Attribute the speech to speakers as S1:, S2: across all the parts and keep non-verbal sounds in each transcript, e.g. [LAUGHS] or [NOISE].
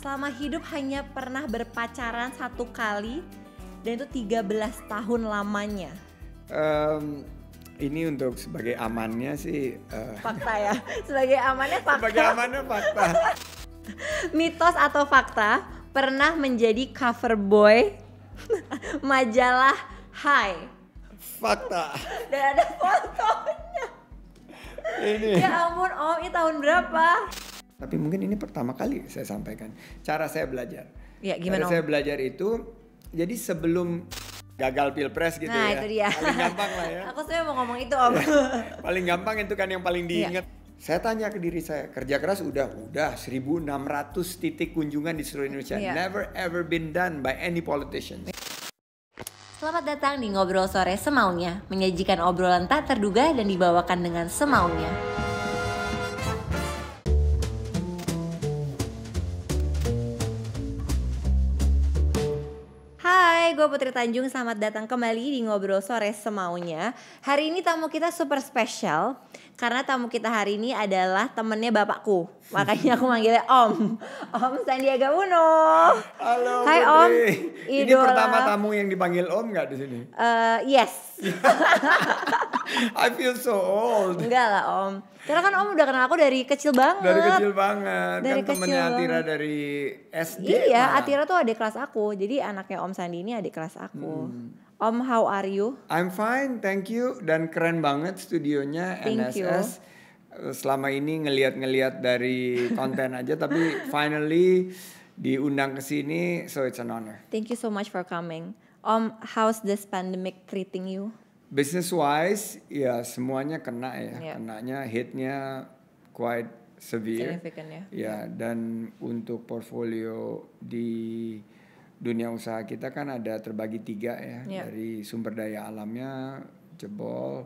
S1: selama hidup hanya pernah berpacaran satu kali dan itu 13 tahun lamanya.
S2: Em, ini untuk sebagai amannya sih. eh,
S1: Fakta ya. Sebagai amannya fakta.
S2: sebagai amannya fakta. [LAUGHS]
S1: Mitos atau fakta pernah menjadi cover boy [LAUGHS] majalah Hai
S2: fakta.
S1: dan ada fotonya.
S2: Ini.
S1: Ya ampun Om, ini tahun berapa?
S2: Tapi mungkin ini pertama kali saya sampaikan cara saya belajar.
S1: Ya gimana
S2: Cara
S1: Om?
S2: saya belajar itu jadi sebelum gagal pilpres gitu
S1: Nah
S2: ya.
S1: itu dia.
S2: Paling gampang lah ya. [LAUGHS]
S1: Aku sebenarnya mau ngomong itu Om. [LAUGHS]
S2: paling gampang itu kan yang paling
S1: Iya.
S2: diingat. Saya tanya ke diri saya, kerja keras udah udah 1600 titik kunjungan di seluruh Indonesia.
S1: Iya.
S2: Never ever been done by any politician.
S1: Selamat datang di Ngobrol Sore Semaunya Menyajikan obrolan tak terduga dan dibawakan dengan semaunya Hai, gue Putri Tanjung. Selamat datang kembali di Ngobrol Sore Semaunya. Hari ini tamu kita super spesial karena tamu kita hari ini adalah temennya bapakku. Makanya aku manggilnya Om. Om Sandiaga Uno.
S2: Halo
S1: Hai,
S2: Putri.
S1: Om.
S2: Ini
S1: Idola.
S2: pertama tamu yang dipanggil Om nggak di sini?
S1: Eh, yes. [LAUGHS]
S2: I feel so old.
S1: Enggak lah Om. Karena kan Om udah kenal aku dari kecil banget.
S2: Dari kecil banget.
S1: Dari
S2: kan temennya
S1: kecil
S2: Atira
S1: banget.
S2: dari SD.
S1: Iya,
S2: malah.
S1: Atira tuh adik kelas aku. Jadi anaknya Om Sandi ini adik kelas aku.
S2: Hmm.
S1: Om, how are you?
S2: I'm fine, thank you. Dan keren banget studionya
S1: Thank you.
S2: NSS. Eh, Selama ini ngeliat-ngeliat dari konten aja, tapi finally diundang ke sini, so it's an honor.
S1: Thank you so much for coming. Om, how's this pandemic treating you?
S2: Business wise, ya semuanya kena ya,
S1: Yeah.
S2: kenanya hitnya quite severe.
S1: Significant ya.
S2: Ya, dan untuk portfolio di dunia usaha kita kan ada terbagi tiga ya,
S1: Yeah.
S2: dari sumber daya alamnya jebol,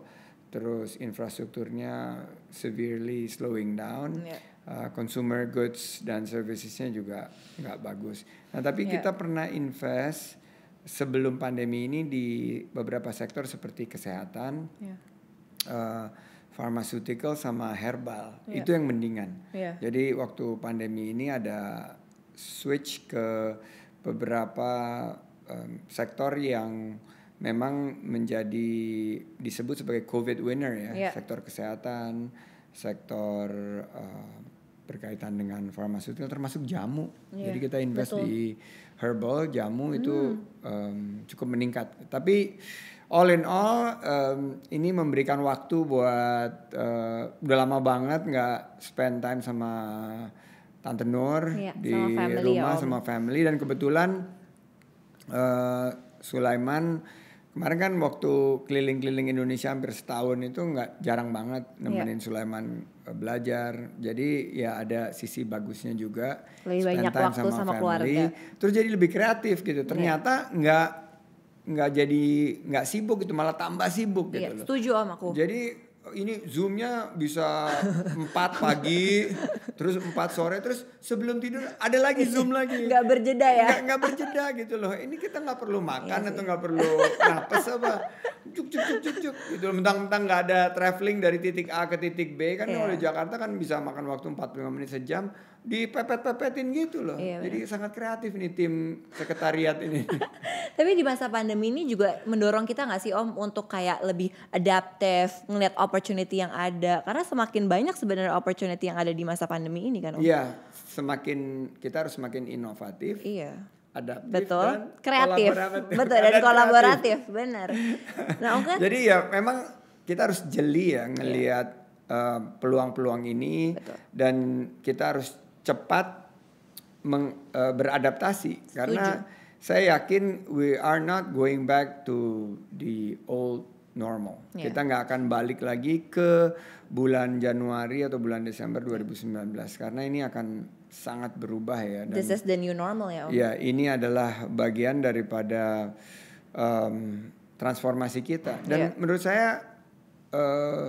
S2: terus infrastrukturnya severely slowing down,
S1: Yeah.
S2: uh, consumer goods dan servicesnya juga nggak bagus. Nah, tapi
S1: Yeah.
S2: kita pernah invest sebelum pandemi ini di beberapa sektor seperti kesehatan,
S1: Yeah.
S2: uh, pharmaceutical sama herbal
S1: Iya.
S2: itu yang mendingan.
S1: Iya.
S2: Jadi waktu pandemi ini ada switch ke beberapa um, sektor yang memang menjadi disebut sebagai COVID winner ya,
S1: Iya.
S2: sektor kesehatan, sektor uh, berkaitan dengan pharmaceutical termasuk jamu.
S1: Iya,
S2: Jadi kita invest
S1: betul. Hmm.
S2: di herbal jamu itu um, cukup meningkat. Tapi all in all um, ini memberikan waktu buat uh, udah lama banget nggak spend time sama tante Nur
S1: Iya,
S2: di
S1: sama family ya,
S2: rumah
S1: Om.
S2: sama family dan kebetulan uh, Sulaiman kemarin kan waktu keliling-keliling Indonesia hampir setahun itu nggak jarang banget
S1: Iya.
S2: nemenin Sulaiman uh, belajar. Jadi ya ada sisi bagusnya juga.
S1: Lebih
S2: spend
S1: banyak
S2: time
S1: waktu sama keluarga.
S2: Terus jadi lebih kreatif gitu.
S1: Iya.
S2: Ternyata nggak nggak jadi nggak sibuk gitu malah tambah sibuk
S1: Iya,
S2: gitu loh.
S1: setuju Om aku.
S2: Jadi ini zoomnya bisa [LAUGHS] 4 pagi, terus 4 sore, terus sebelum tidur ada lagi zoom lagi.
S1: Nggak berjeda ya.
S2: Nggak, nggak berjeda gitu loh. Ini kita nggak perlu makan
S1: Iya
S2: atau nggak perlu napas apa. Cuk cuk cuk cuk cuk gitu. Mentang-mentang nggak ada traveling dari titik A ke titik B kan
S1: Iya.
S2: kalau di Jakarta kan bisa makan waktu 45 menit sejam dipepet-pepetin gitu loh.
S1: Iya,
S2: Jadi sangat kreatif nih tim sekretariat ini. [LAUGHS]
S1: Tapi di masa pandemi ini juga mendorong kita nggak sih Om untuk kayak lebih adaptif, ngeliat opportunity yang ada. Karena semakin banyak sebenarnya opportunity yang ada di masa pandemi ini kan Om.
S2: Iya, semakin kita harus semakin inovatif,
S1: Iya.
S2: adaptif
S1: Betul,
S2: dan
S1: kreatif.
S2: kolaboratif. [LAUGHS]
S1: Betul dan [LAUGHS] kolaboratif, benar. Nah, Om kan
S2: Jadi ya memang kita harus jeli ya ngelihat eh, peluang-peluang ini
S1: Iya. Betul.
S2: dan kita harus cepat meng- eh, beradaptasi karena saya yakin we are not going back to the old normal.
S1: Iya.
S2: Kita nggak akan balik lagi ke bulan Januari atau bulan Desember 2019 karena ini akan sangat berubah ya dan
S1: this is the new normal ya Om.
S2: Ya, ini adalah bagian daripada em, transformasi kita. Dan
S1: Iya.
S2: menurut saya eh,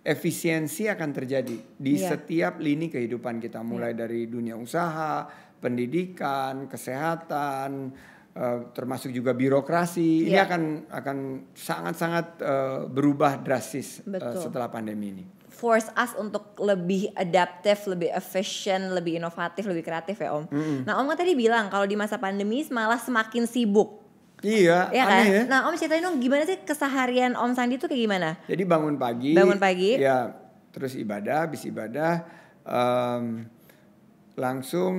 S2: efisiensi akan terjadi di
S1: Iya.
S2: setiap lini kehidupan kita, mulai dari dunia usaha, pendidikan, kesehatan, eh, termasuk juga birokrasi. Ini
S1: Iya.
S2: akan akan sangat-sangat eh, berubah drastis
S1: Betul.
S2: setelah pandemi ini.
S1: force us untuk lebih adaptive, lebih efficient, lebih inovatif, lebih kreatif ya Om. Nah Om kan tadi bilang kalau di masa pandemi malah semakin sibuk.
S2: Iya,
S1: Ya kan?
S2: aneh ya.
S1: Nah Om ceritain dong gimana sih keseharian Om Sandi tuh kayak gimana?
S2: Jadi bangun pagi.
S1: Bangun pagi.
S2: Ya, terus ibadah, habis ibadah em, langsung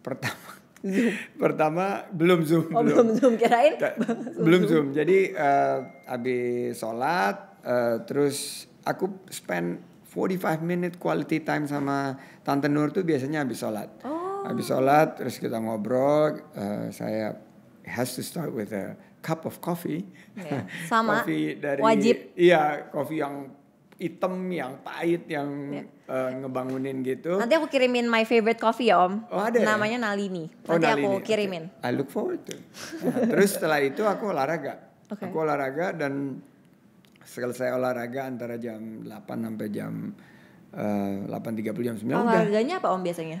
S2: pertama [LAUGHS] pertama belum zoom
S1: Oh belum Zoom kirain?
S2: Belum zoom. Jadi eh, habis sholat eh, terus aku spend 45 minute quality time sama Tante Nur tuh biasanya habis sholat.
S1: Oh.
S2: Habis sholat terus kita ngobrol. eh, saya has to start with a cup of coffee.
S1: Iya. [LAUGHS] Sama,
S2: Coffee dari
S1: wajib.
S2: Iya, kopi yang hitam, yang pahit, yang
S1: Iya.
S2: eh, ngebangunin gitu.
S1: Nanti aku kirimin my favorite coffee ya Om.
S2: Oh, ada ya?
S1: Namanya Nalini.
S2: Oh,
S1: Nanti
S2: Nalini.
S1: aku kirimin.
S2: I look forward to. Nah, terus setelah itu aku olahraga.
S1: Oke.
S2: Aku olahraga dan selesai olahraga antara jam 8 sampai jam eh, 8.30 jam 9 udah.
S1: Olahraganya apa Om biasanya?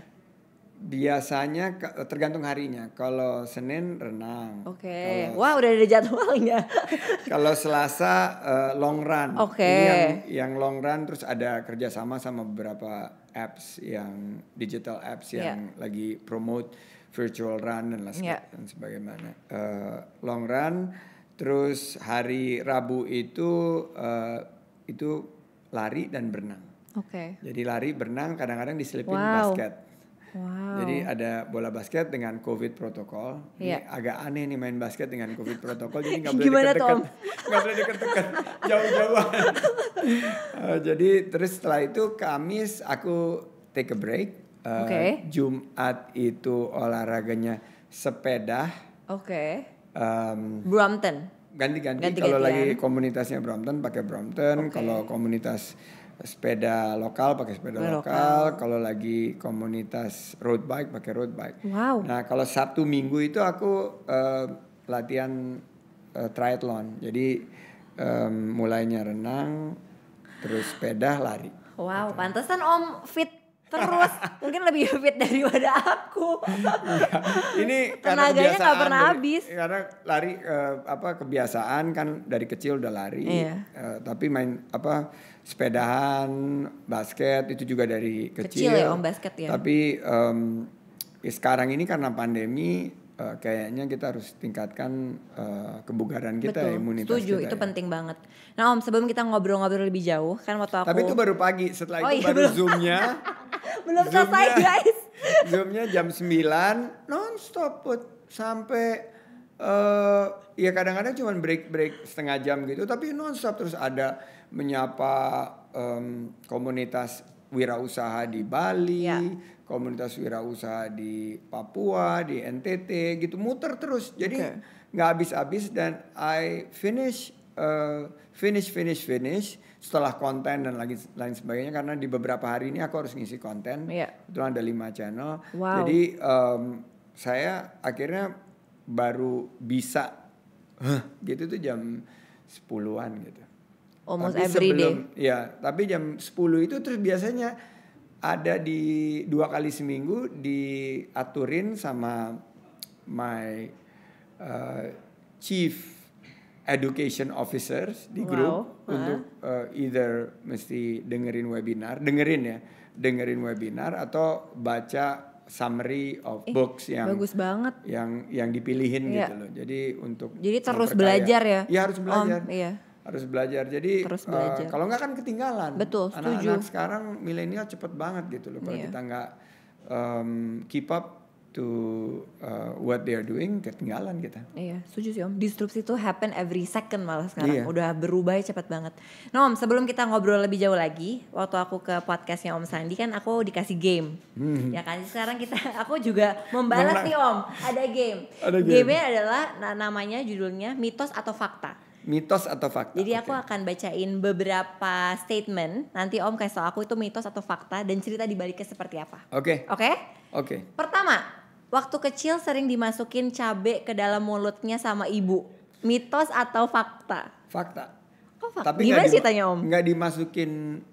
S2: Biasanya tergantung harinya. Kalau Senin renang.
S1: Oke.
S2: Kalau
S1: Wah udah ada jadwalnya. [LAUGHS]
S2: Kalau Selasa eh, long run.
S1: Oke.
S2: Ini yang, yang long run terus ada kerjasama sama beberapa apps yang digital apps
S1: Iya.
S2: yang lagi promote virtual run dan lain
S1: Iya.
S2: dan sebagaimana. Eh, long run terus hari Rabu itu eh, itu lari dan berenang.
S1: Oke.
S2: Jadi lari berenang kadang-kadang diselipin
S1: Wow.
S2: basket.
S1: Wow.
S2: Jadi ada bola basket dengan COVID protokol. Ini
S1: Iya.
S2: agak aneh nih main basket dengan COVID protokol. Jadi nggak boleh deket-deket. Nggak boleh deket-deket. [LAUGHS] Jauh-jauhan. Eh, jadi terus setelah itu Kamis aku take a break.
S1: Oke.
S2: Jumat itu olahraganya sepeda.
S1: Oke.
S2: Em,
S1: Brompton.
S2: ganti-ganti. Kalau lagi komunitasnya Brompton pakai Brompton.
S1: Oke.
S2: Kalau komunitas sepeda lokal pakai sepeda
S1: Sepeda
S2: lokal. Kalau lagi komunitas road bike pakai road bike.
S1: Wow.
S2: Nah kalau Sabtu Minggu itu aku eh, latihan eh, triathlon. Jadi em, mulainya renang, terus sepeda, lari.
S1: Wow, pantesan Om fit terus. [LAUGHS] Mungkin lebih fit daripada aku.
S2: Ini karena
S1: Tenaganya nggak pernah
S2: dari-
S1: habis.
S2: Karena lari eh, apa kebiasaan kan dari kecil udah lari.
S1: Iya.
S2: Eh, tapi main apa sepedahan, basket itu juga dari kecil.
S1: Kecil ya, Om, basket ya?
S2: Tapi em, ya sekarang ini karena pandemi eh, kayaknya kita harus tingkatkan eh, kebugaran kita,
S1: Betul.
S2: imunitas
S1: Setuju,
S2: kita.
S1: itu
S2: ya.
S1: penting banget. Nah Om, sebelum kita ngobrol-ngobrol lebih jauh, kan waktu aku
S2: Tapi itu baru pagi, setelah
S1: Oh
S2: itu
S1: iya,
S2: baru
S1: belum.
S2: zoomnya. [LAUGHS]
S1: belum selesai
S2: Zoomnya-
S1: guys.
S2: Zoomnya jam 9 non-stop put sampai eh ya kadang-kadang cuma break-break setengah jam gitu tapi non-stop terus ada menyapa em, komunitas wirausaha di Bali,
S1: Ya.
S2: komunitas wirausaha di Papua, di NTT gitu muter terus. Jadi nggak habis-habis dan I finish eh, finish finish finish setelah konten dan lagi lain sebagainya karena di beberapa hari ini aku harus ngisi konten
S1: Iya.
S2: itu ada lima channel
S1: Wow.
S2: jadi em, saya akhirnya baru bisa "Hah," gitu tuh jam 10-an gitu
S1: Almost
S2: Tapi
S1: every day.
S2: sebelum, ya tapi jam 10 itu terus biasanya ada di dua kali seminggu diaturin sama my uh, chief education officers di
S1: Wow,
S2: grup
S1: ah.
S2: untuk uh, either mesti dengerin webinar, dengerin ya, dengerin webinar atau baca summary of
S1: Eh,
S2: books yang
S1: Bagus banget.
S2: yang yang dipilihin
S1: Iya.
S2: gitu loh. Jadi untuk
S1: Jadi terus
S2: memperkaya.
S1: belajar ya?
S2: Iya harus belajar.
S1: Om, iya.
S2: Harus belajar. Jadi
S1: Terus
S2: eh,
S1: belajar.
S2: kalau nggak kan ketinggalan.
S1: Betul, setuju.
S2: Anak-anak sekarang milenial cepet banget gitu loh. Kalau
S1: Iya.
S2: kita nggak em, keep up to uh, what they are doing, ketinggalan kita.
S1: Iya, setuju sih Om. Disrupsi itu happen every second malah sekarang.
S2: Iya.
S1: Udah berubah cepat banget. Nah Om, sebelum kita ngobrol lebih jauh lagi, waktu aku ke podcastnya Om Sandi kan aku dikasih game. Ya kan, sekarang kita, [LAUGHS] aku juga membalas
S2: Hmm. Menang.
S1: nih Om. Ada game.
S2: Ada game.
S1: Game-nya adalah na- namanya judulnya mitos atau fakta.
S2: Mitos atau fakta?
S1: Jadi aku
S2: Oke.
S1: akan bacain beberapa statement. Nanti Om kasih tau aku itu mitos atau fakta dan cerita di baliknya seperti apa.
S2: Oke,
S1: Oke?
S2: oke.
S1: Pertama, waktu kecil sering dimasukin cabe ke dalam mulutnya sama ibu. Mitos atau fakta?
S2: Fakta.
S1: Kok fakta?
S2: Tapi
S1: Gimana sih tanya Om?
S2: Nggak dimasukin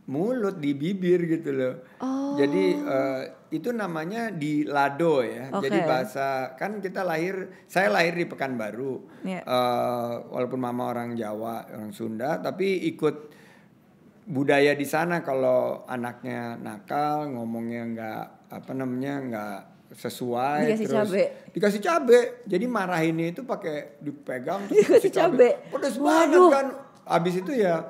S2: mulut di bibir gitu loh.
S1: Oh.
S2: Jadi eh, itu namanya di lado ya.
S1: Oke.
S2: Jadi bahasa kan kita lahir, saya lahir di Pekanbaru.
S1: Iya.
S2: Eh, walaupun mama orang Jawa, orang Sunda, tapi ikut budaya di sana kalau anaknya nakal ngomongnya nggak apa namanya nggak sesuai
S1: Dikasih
S2: terus
S1: cabe.
S2: dikasih cabe jadi marahinnya itu pakai dipegang terus
S1: Dikasih cabe.
S2: pedes banget kan abis itu ya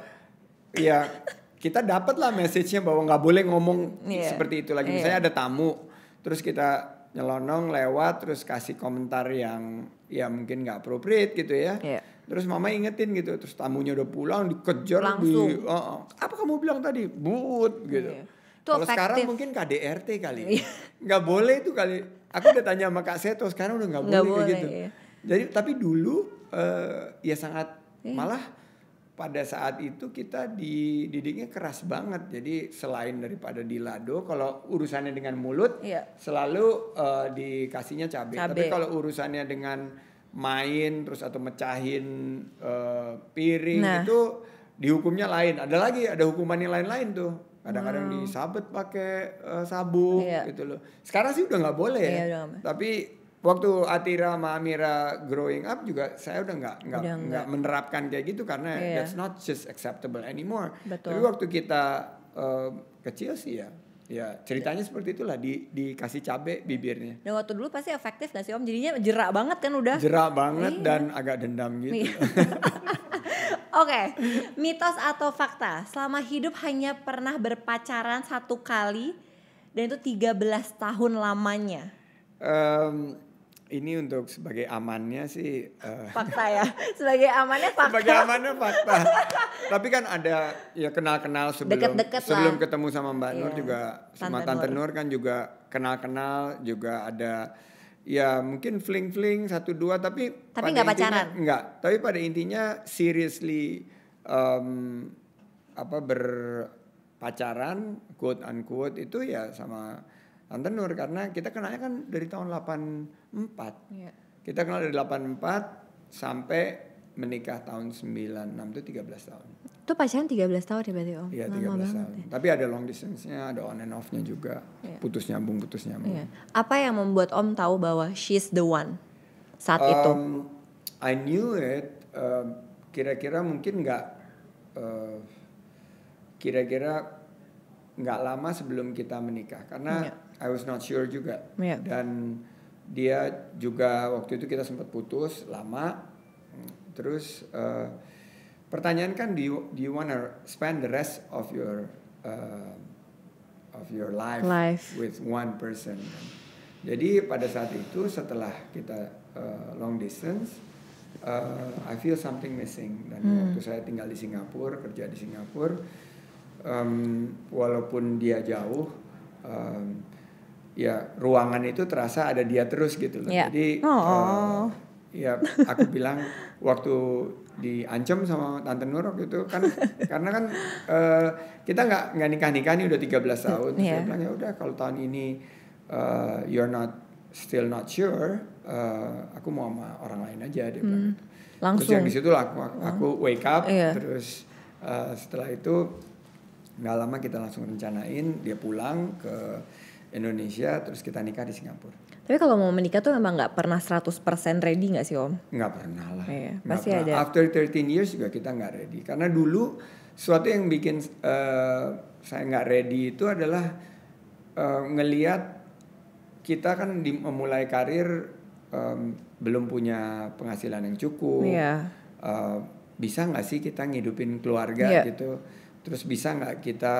S2: ya kita dapat lah message-nya bahwa nggak boleh ngomong
S1: Iya.
S2: seperti itu lagi
S1: Iya.
S2: misalnya ada tamu terus kita nyelonong lewat terus kasih komentar yang ya mungkin nggak appropriate gitu ya
S1: Iya.
S2: terus mama ingetin gitu terus tamunya udah pulang dikejar
S1: Langsung.
S2: di "Oh, oh, apa kamu bilang tadi but gitu
S1: Iya. Itu
S2: kalau sekarang mungkin KDRT kali
S1: Iya.
S2: nggak boleh itu kali aku udah tanya sama Kak Seto sekarang udah nggak boleh, kayak
S1: boleh,
S2: gitu
S1: iya.
S2: jadi tapi dulu eh, ya sangat
S1: Iya.
S2: malah pada saat itu kita dididiknya keras banget jadi selain daripada dilado kalau urusannya dengan mulut
S1: Iya.
S2: selalu eh, dikasihnya cabai
S1: Cabe.
S2: tapi kalau urusannya dengan main terus atau mecahin eh, piring
S1: Nah.
S2: itu dihukumnya lain ada lagi ada hukuman yang lain-lain tuh kadang-kadang
S1: Wow.
S2: disabet pakai eh, sabuk
S1: Iya.
S2: gitu loh sekarang sih udah nggak boleh ya
S1: Iya, udah boleh.
S2: tapi waktu Atira sama Amira growing up juga saya udah nggak nggak nggak menerapkan kayak gitu karena
S1: Iya.
S2: that's not just acceptable anymore
S1: Betul.
S2: tapi waktu kita eh, kecil sih ya ya ceritanya seperti itulah di dikasih cabe bibirnya
S1: Dan waktu dulu pasti efektif gak sih Om? Jadinya jerak banget kan udah.
S2: jerak banget
S1: Iya.
S2: dan agak dendam gitu [LAUGHS]
S1: Oke, mitos atau fakta? Selama hidup hanya pernah berpacaran satu kali dan itu 13 tahun lamanya.
S2: Em, ini untuk sebagai amannya sih eh,
S1: Fakta ya. Sebagai amannya fakta.
S2: sebagai amannya fakta. Tapi kan ada ya kenal-kenal sebelum
S1: Deket-deket
S2: sebelum
S1: lah.
S2: ketemu sama Mbak Nur
S1: Iya.
S2: juga sama
S1: Tante
S2: Tante
S1: Nur.
S2: Nur kan juga kenal-kenal juga ada ya mungkin fling-fling satu dua tapi
S1: Tapi nggak pacaran?
S2: Nggak, tapi pada intinya seriously em, apa berpacaran quote unquote itu ya sama Tante Nur karena kita kenalnya kan dari tahun 84.
S1: Iya.
S2: Kita kenal dari 84 sampai menikah tahun 96 itu 13 tahun.
S1: Itu pacaran 13 tahun ya berarti Om?
S2: Iya
S1: Lama
S2: 13
S1: banget
S2: tahun.
S1: ya.
S2: Tapi ada long distance-nya, ada on and off-nya juga.
S1: Iya.
S2: Putus nyambung, putus nyambung.
S1: Iya. Apa yang membuat Om tahu bahwa she's the one saat itu?
S2: Um, I knew it. um, kira-kira mungkin nggak, uh, kira-kira nggak lama sebelum kita menikah, karena
S1: Iya.
S2: I was not sure juga.
S1: Iya.
S2: Dan dia juga waktu itu kita sempat putus lama. Terus uh, pertanyaan kan, do you, do you wanna spend the rest of your uh, of your life,
S1: Life.
S2: with one person? Jadi pada saat itu setelah kita uh, long distance, uh, I feel something missing. Dan
S1: Hmm.
S2: waktu saya tinggal di Singapura, kerja di Singapura, um, walaupun dia jauh, um, ya ruangan itu terasa ada dia terus gitu loh.
S1: Iya.
S2: Jadi
S1: Oh.
S2: uh, ya aku bilang waktu diancam sama tante Nur waktu itu kan [LAUGHS] karena kan uh, kita nggak nggak nikah nikah nih udah 13 tahun. Terus
S1: Iya.
S2: Saya bilang ya udah kalau tahun ini uh, you're not still not sure, uh, aku mau sama orang lain aja dia bilang. gitu. Terus
S1: Langsung.
S2: yang di situ lah aku, aku wake up
S1: Iya.
S2: terus uh, setelah itu nggak lama kita langsung rencanain dia pulang ke Indonesia terus kita nikah di Singapura.
S1: Tapi kalau mau menikah tuh memang nggak pernah 100% ready nggak sih Om?
S2: Nggak pernah lah.
S1: Iya,
S2: Nggak
S1: pasti
S2: pernah.
S1: ada.
S2: After 13 years juga kita nggak ready. Karena dulu sesuatu yang bikin uh, saya nggak ready itu adalah uh, ngeliat kita kan di memulai karir um, belum punya penghasilan yang cukup.
S1: Iya.
S2: Uh, bisa nggak sih kita ngidupin keluarga
S1: Iya.
S2: gitu? Terus bisa nggak kita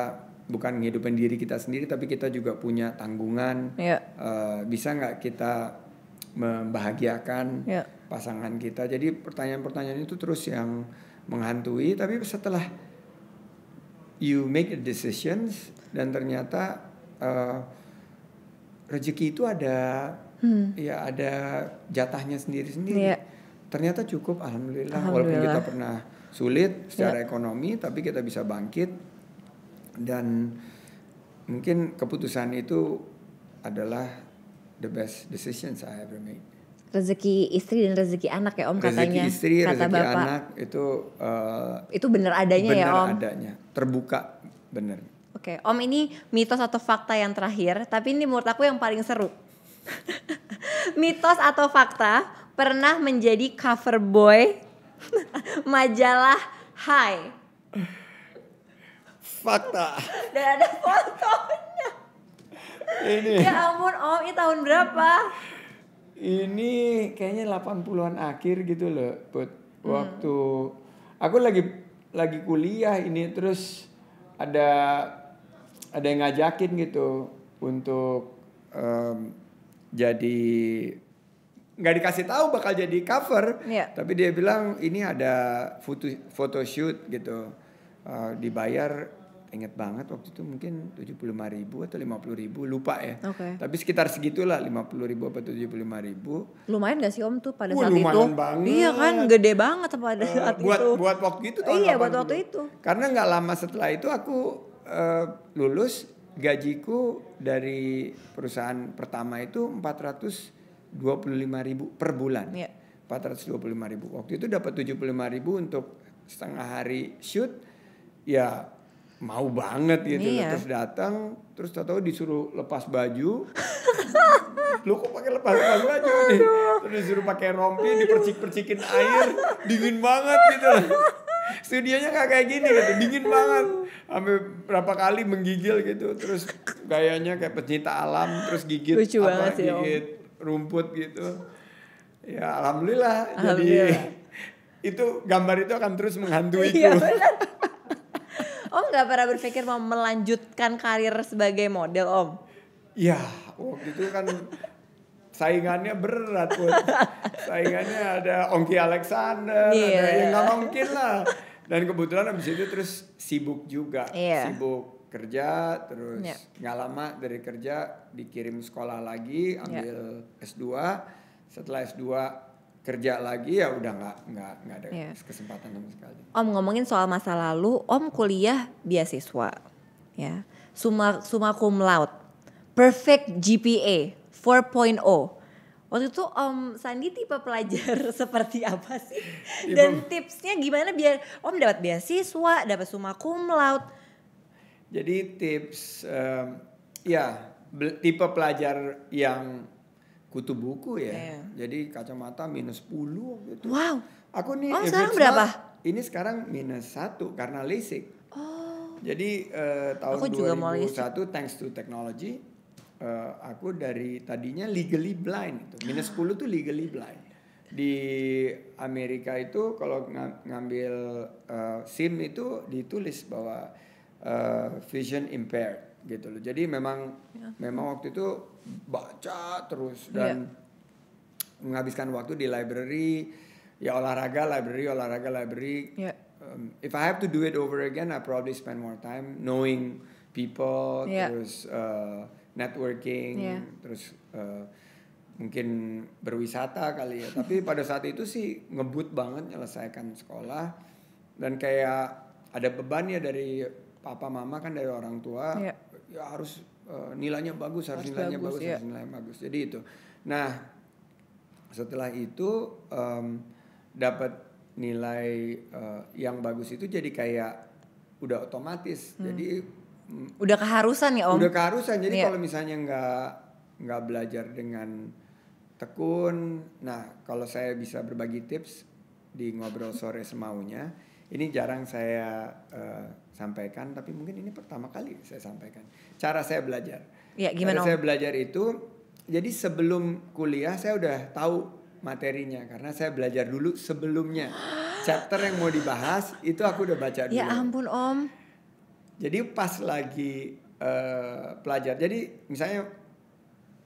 S2: bukan ngidupin diri kita sendiri tapi kita juga punya tanggungan
S1: Iya.
S2: Eh, bisa nggak kita membahagiakan
S1: Iya.
S2: pasangan kita jadi pertanyaan-pertanyaan itu terus yang menghantui tapi setelah you make a decisions dan ternyata eh, rezeki itu ada ya ada jatahnya sendiri-sendiri
S1: Hmm. Iya.
S2: ternyata cukup alhamdulillah, walaupun
S1: Alhamdulillah. Iya.
S2: kita pernah sulit secara ekonomi tapi kita bisa bangkit dan mungkin keputusan itu adalah the best decisions I ever made.
S1: Rezeki istri dan rezeki anak ya Om
S2: Rezeki
S1: katanya.
S2: istri,
S1: kata
S2: rezeki
S1: Bapak.
S2: anak itu eh,
S1: Itu bener adanya
S2: benar
S1: ya Om.
S2: adanya, terbuka bener.
S1: Oke, Om ini mitos atau fakta yang terakhir, tapi ini menurut aku yang paling seru. [LAUGHS] mitos atau fakta pernah menjadi cover boy [LAUGHS] majalah Hai.
S2: Fakta.
S1: Dan ada fotonya.
S2: Ini.
S1: Ya ampun Om, ini tahun berapa?
S2: Ini kayaknya 80-an akhir gitu loh, Put.
S1: Hmm.
S2: Waktu aku lagi lagi kuliah ini terus ada ada yang ngajakin gitu untuk em, jadi nggak dikasih tahu bakal jadi cover,
S1: Iya.
S2: tapi dia bilang ini ada foto photoshoot gitu, Eh, dibayar inget banget waktu itu mungkin 75.000 ribu atau 50.000 ribu lupa ya.
S1: Oke.
S2: Tapi sekitar segitulah 50 ribu atau 75 ribu.
S1: Lumayan gak sih Om tuh pada
S2: Wah,
S1: saat itu?
S2: lumayan banget.
S1: Iya kan, gede banget pada
S2: Eh,
S1: saat
S2: buat
S1: itu.
S2: buat waktu itu tahun
S1: Iya, buat
S2: 80.
S1: waktu itu.
S2: Karena nggak lama setelah itu aku eh, lulus gajiku dari perusahaan pertama itu 425 ribu per bulan.
S1: Iya.
S2: 425 ribu. Waktu itu dapat 75 ribu untuk setengah hari shoot. Ya mau banget gitu.
S1: Iya.
S2: terus datang terus tahu disuruh lepas baju [LAUGHS] lu kok pakai lepas lepas baju nih terus disuruh pakai rompi dipercik percikin air dingin banget gitu studionya nggak kayak gini gitu dingin banget sampai berapa kali menggigil gitu terus gayanya kayak pecinta alam terus gigit
S1: Lucu banget sih, Om.
S2: gigit rumput gitu ya alhamdulillah, jadi
S1: Alhamdulillah. [LAUGHS]
S2: itu gambar itu akan terus menghantuiku
S1: Iya benar. [LAUGHS] Om nggak pernah berpikir mau melanjutkan karir sebagai model Om?
S2: Ya, waktu itu kan saingannya berat, Put. Saingannya ada Ongki Alexander,
S1: Iya.
S2: ada yang nggak mungkin lah. Dan kebetulan habis itu terus sibuk juga,
S1: Iya.
S2: sibuk kerja, terus
S1: Iya.
S2: nggak lama dari kerja dikirim sekolah lagi, ambil S2. Setelah S2 kerja lagi ya udah nggak nggak nggak ada
S1: Iya.
S2: kesempatan sama sekali.
S1: Om ngomongin soal masa lalu, Om kuliah beasiswa, ya, summa summa cum laude, perfect GPA 4.0. Waktu itu Om Sandi tipe pelajar [LAUGHS] seperti apa sih? Dan tipsnya gimana biar Om dapat beasiswa, dapat summa cum laude?
S2: Jadi tips em, ya tipe pelajar yang kutu buku ya.
S1: Iya.
S2: Jadi kacamata minus 10 waktu itu.
S1: Wow.
S2: Aku nih
S1: Oh, sekarang
S2: it's
S1: berapa?
S2: ini sekarang minus satu karena LASIK.
S1: Oh.
S2: Jadi eh, tahun
S1: Aku juga mau
S2: 2001 thanks to technology eh, aku dari tadinya legally blind itu. Minus 10 tuh legally blind. Di Amerika itu kalau nga- ngambil eh, SIM itu ditulis bahwa eh, vision impaired gitu loh. Jadi memang memang waktu itu baca terus dan menghabiskan waktu di library ya olahraga library olahraga library
S1: Ya.
S2: um, if I have to do it over again, I probably spend more time knowing people,
S1: Yeah.
S2: terus uh, networking,
S1: Yeah.
S2: terus uh, mungkin berwisata kali ya. Tapi [LAUGHS] pada saat itu sih ngebut banget menyelesaikan sekolah dan kayak ada beban ya dari papa mama kan dari orang tua,
S1: Yeah.
S2: Ya harus uh, nilainya bagus, harus,
S1: Harus
S2: nilainya
S1: bagus,
S2: bagus,
S1: yeah.
S2: harus nilainya bagus. Jadi itu. Nah setelah itu em, dapat nilai eh, yang bagus itu jadi kayak udah otomatis jadi mm,
S1: Udah keharusan ya Om?
S2: udah keharusan jadi
S1: Iya.
S2: kalau misalnya nggak nggak belajar dengan tekun nah kalau saya bisa berbagi tips di ngobrol sore semaunya ini jarang saya eh, sampaikan tapi mungkin ini pertama kali saya sampaikan cara saya belajar
S1: Ya, gimana,
S2: Cara
S1: Om?
S2: saya belajar itu jadi sebelum kuliah saya udah tahu materinya karena saya belajar dulu sebelumnya chapter yang mau dibahas itu aku udah baca dulu
S1: Ya ampun Om.
S2: jadi pas lagi eh, pelajar jadi misalnya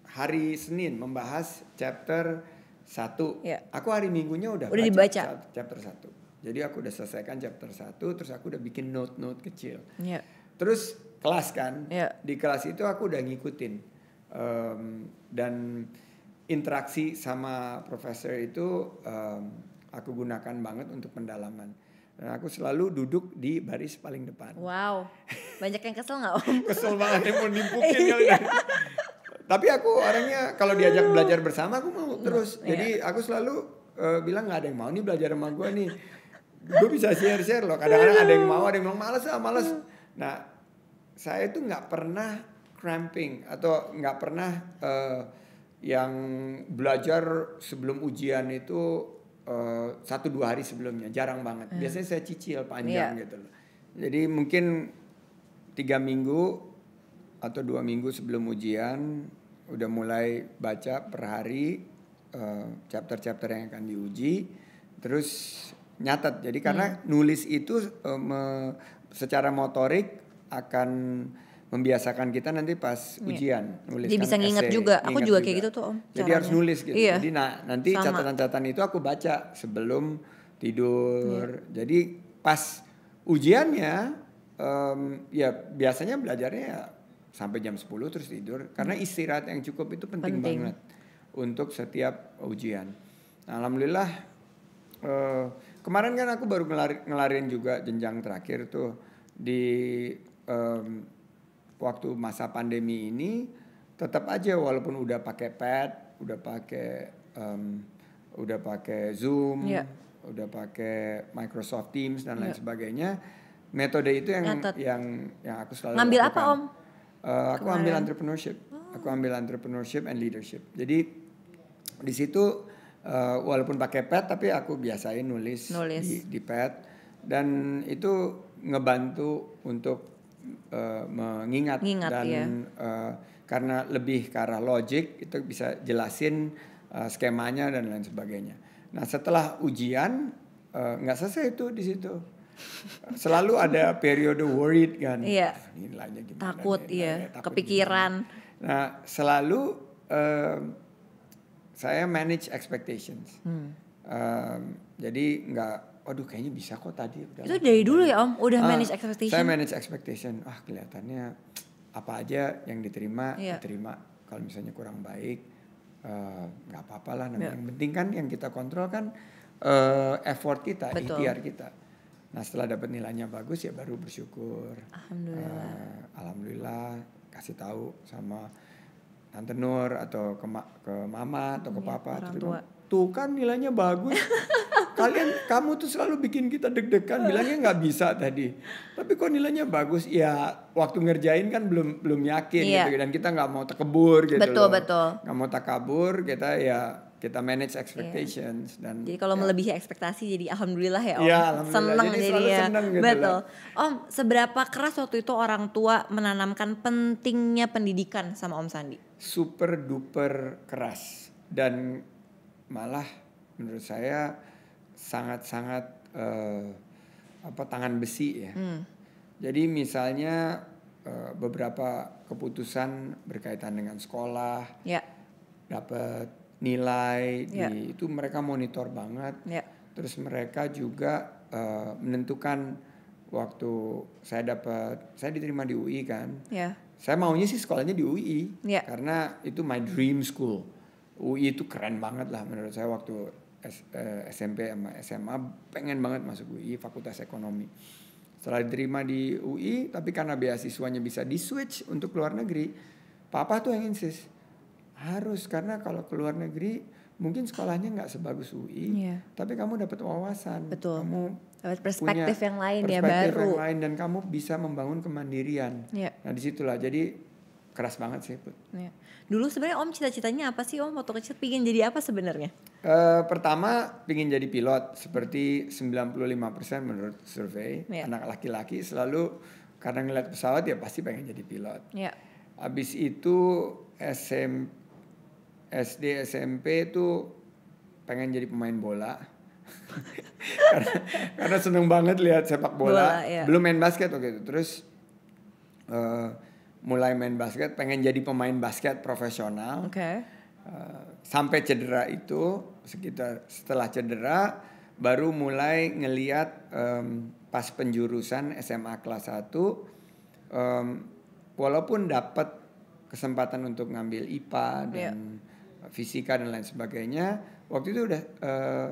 S2: hari Senin membahas chapter 1
S1: Ya.
S2: aku hari Minggunya udah,
S1: Udah
S2: baca
S1: dibaca.
S2: cha- chapter 1 jadi aku udah selesaikan chapter 1 terus aku udah bikin note-note kecil
S1: Ya.
S2: Terus kelas kan,
S1: Iya.
S2: di kelas itu aku udah ngikutin Em, dan interaksi sama profesor itu em, aku gunakan banget untuk pendalaman. Dan aku selalu duduk di baris paling depan.
S1: Wow. Banyak yang kesel nggak Om? [LAUGHS]
S2: Kesel banget yang mau nimpukin kali. Tapi aku orangnya kalau diajak belajar bersama aku mau terus.
S1: Iya.
S2: Jadi aku selalu eh, bilang nggak ada yang mau nih belajar sama gue nih. Gue bisa share-share loh. Kadang-kadang ada yang mau, ada yang bilang males ah males. Nah saya tuh nggak pernah cramping atau nggak pernah eh, yang belajar sebelum ujian itu eh, satu dua hari sebelumnya jarang banget. Biasanya saya cicil panjang
S1: Iya.
S2: gitu loh. Jadi mungkin tiga minggu atau dua minggu sebelum ujian udah mulai baca per hari eh, chapter-chapter yang akan diuji, terus nyatet. Jadi karena nulis itu eh, me- secara motorik akan membiasakan kita nanti pas ujian nulis
S1: Jadi bisa nginget juga. Aku juga kayak gitu tuh, Om,
S2: Jadi
S1: caranya.
S2: harus nulis gitu.
S1: Iya.
S2: Jadi nah nanti catatan-catatan itu aku baca sebelum tidur.
S1: Iya.
S2: Jadi pas ujiannya em, ya biasanya belajarnya ya sampai jam 10 terus tidur karena istirahat yang cukup itu penting,
S1: Penting.
S2: banget untuk setiap ujian. Nah, alhamdulillah eh, kemarin kan aku baru ngelari, ngelarin juga jenjang terakhir tuh di em, waktu masa pandemi ini tetap aja walaupun udah pakai pad, udah pakai em, udah pakai Zoom,
S1: Iya.
S2: udah pakai Microsoft Teams dan lain sebagainya, metode itu yang
S1: Nyatet.
S2: yang yang aku selalu
S1: Ngambil apa. Om?
S2: Eh, aku ambil entrepreneurship. Aku ambil entrepreneurship and leadership. Jadi di situ eh, walaupun pakai pad tapi aku biasain nulis,
S1: Nulis.
S2: di di pad dan itu ngebantu untuk eh, mengingat
S1: Ngingat,
S2: dan
S1: iya.
S2: eh, karena lebih ke arah logic itu bisa jelasin eh, skemanya dan lain sebagainya. Nah setelah ujian nggak selesai itu di situ. Selalu ada periode worried kan.
S1: Iya.
S2: "Ah, Nilainya gimana
S1: Takut, iya.
S2: takut
S1: Kepikiran.
S2: gimana." Nah selalu em, saya manage expectations.
S1: Hmm.
S2: Em, jadi nggak, waduh kayaknya bisa kok tadi. udah
S1: Itu
S2: lah."
S1: dari dulu ya Om, udah
S2: Ah,
S1: manage expectation.
S2: Saya manage expectation. Ah kelihatannya apa aja yang diterima
S1: Iya.
S2: diterima. Kalau misalnya kurang baik eh, nggak apa-apa lah. namanya.
S1: Iya.
S2: Yang penting kan yang kita kontrol kan eh, effort kita,
S1: Betul.
S2: ikhtiar kita. Nah setelah dapat nilainya bagus ya baru bersyukur.
S1: Alhamdulillah.
S2: Eh, alhamdulillah kasih tahu sama tante Nur atau ke, ma- ke mama atau ke
S1: Iya,
S2: papa
S1: orang tua.
S2: tuh kan nilainya bagus [LAUGHS] kalian kamu tuh selalu bikin kita deg-degan bilangnya nggak bisa tadi tapi kok nilainya bagus ya waktu ngerjain kan belum belum yakin
S1: Iya.
S2: gitu dan kita nggak mau takabur gitu
S1: Betul,
S2: loh.
S1: betul.
S2: nggak mau takabur kita ya kita manage expectations dan
S1: Jadi kalau
S2: ya,
S1: melebihi ekspektasi jadi alhamdulillah ya Om.
S2: Alhamdulillah.
S1: Seneng
S2: Jadi selalu
S1: jadinya.
S2: seneng gitu
S1: Betul.
S2: loh.
S1: Om, seberapa keras waktu itu orang tua menanamkan pentingnya pendidikan sama Om Sandi?
S2: Super duper keras dan malah menurut saya sangat-sangat eh, apa tangan besi ya.
S1: Hmm.
S2: Jadi misalnya eh, beberapa keputusan berkaitan dengan sekolah,
S1: Ya,
S2: dapat nilai,
S1: Ya.
S2: di, itu mereka monitor banget.
S1: ya.
S2: Terus mereka juga eh, menentukan waktu saya dapat, saya diterima di UI kan.
S1: Ya.
S2: Saya maunya sih sekolahnya di UI
S1: Iya.
S2: karena itu my dream school. UI itu keren banget lah menurut saya waktu S- eh, SMP sama SMA pengen banget masuk UI Fakultas Ekonomi. Setelah diterima di UI tapi karena beasiswanya bisa di switch untuk luar negeri, papa tuh yang insist harus karena kalau ke luar negeri mungkin sekolahnya nggak sebagus UI,
S1: Iya.
S2: tapi kamu dapat wawasan,
S1: Betul.
S2: kamu
S1: Dapat perspektif
S2: punya
S1: yang lain ya
S2: perspektif
S1: baru.
S2: yang lain dan kamu bisa membangun kemandirian.
S1: Ya.
S2: Nah di situlah jadi keras banget sih. Put.
S1: Ya. Dulu sebenarnya Om cita-citanya apa sih Om waktu kecil pingin jadi apa sebenarnya?
S2: Eh, pertama pingin jadi pilot seperti 95% menurut survei
S1: Iya.
S2: anak laki-laki selalu karena ngeliat pesawat ya pasti pengen jadi pilot.
S1: Ya.
S2: Habis itu SM, SD SMP itu pengen jadi pemain bola. [LAUGHS] karena, karena seneng banget lihat sepak bola.
S1: Bola, iya.
S2: Belum main basket waktu itu. Terus eh, mulai main basket, pengen jadi pemain basket profesional.
S1: Oke.
S2: Eh, sampai cedera itu sekitar setelah cedera baru mulai ngeliat em, pas penjurusan SMA kelas 1 em, walaupun dapat kesempatan untuk ngambil IPA dan fisika dan lain sebagainya waktu itu udah eh,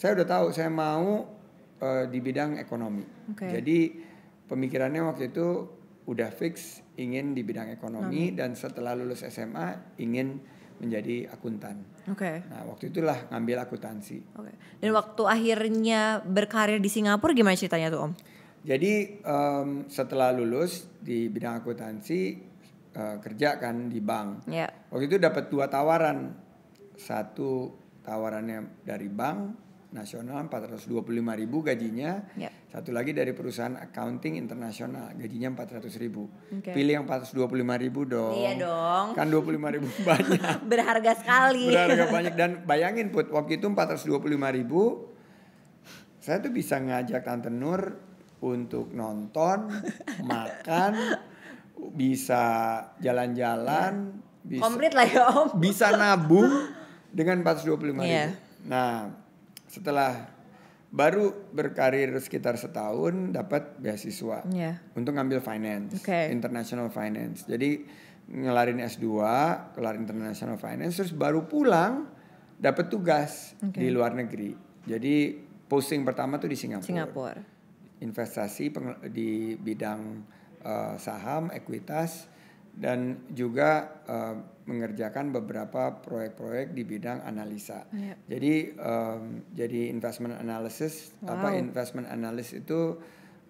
S2: saya udah tahu saya mau eh, di bidang ekonomi
S1: Oke.
S2: jadi pemikirannya waktu itu udah fix ingin di bidang ekonomi dan setelah lulus SMA ingin menjadi akuntan.
S1: Oke.
S2: Nah waktu itulah ngambil akuntansi.
S1: Oke. Dan waktu akhirnya berkarir di Singapura gimana ceritanya tuh Om?
S2: Jadi em, setelah lulus di bidang akuntansi eh, kerja kan di bank.
S1: Ya.
S2: Waktu itu dapat dua tawaran. Satu tawarannya dari bank, nasional 425 ribu gajinya.
S1: Ya.
S2: Satu lagi dari perusahaan accounting internasional gajinya 400 ribu.
S1: Oke.
S2: Pilih yang 425 ribu dong.
S1: Iya dong.
S2: Kan 25 ribu [LAUGHS] banyak.
S1: Berharga sekali.
S2: Berharga [LAUGHS] banyak dan bayangin put waktu itu 425 ribu saya tuh bisa ngajak Tante Nur untuk nonton, [LAUGHS] makan, bisa jalan-jalan, bisa
S1: Komplit lah ya om.
S2: bisa nabung dengan 425 ribu.
S1: Iya.
S2: Nah, setelah baru berkarir sekitar setahun dapat beasiswa
S1: Iya.
S2: untuk ngambil finance,
S1: Oke.
S2: international finance. Jadi ngelarin S2, kelar international finance terus baru pulang dapat tugas
S1: Oke.
S2: di luar negeri. Jadi posting pertama tuh di Singapura.
S1: Singapura.
S2: Investasi peng- di bidang eh, saham, ekuitas dan juga eh, mengerjakan beberapa proyek-proyek di bidang analisa.
S1: Iya.
S2: Jadi em, jadi investment analysis apa
S1: Wow.
S2: investment analyst itu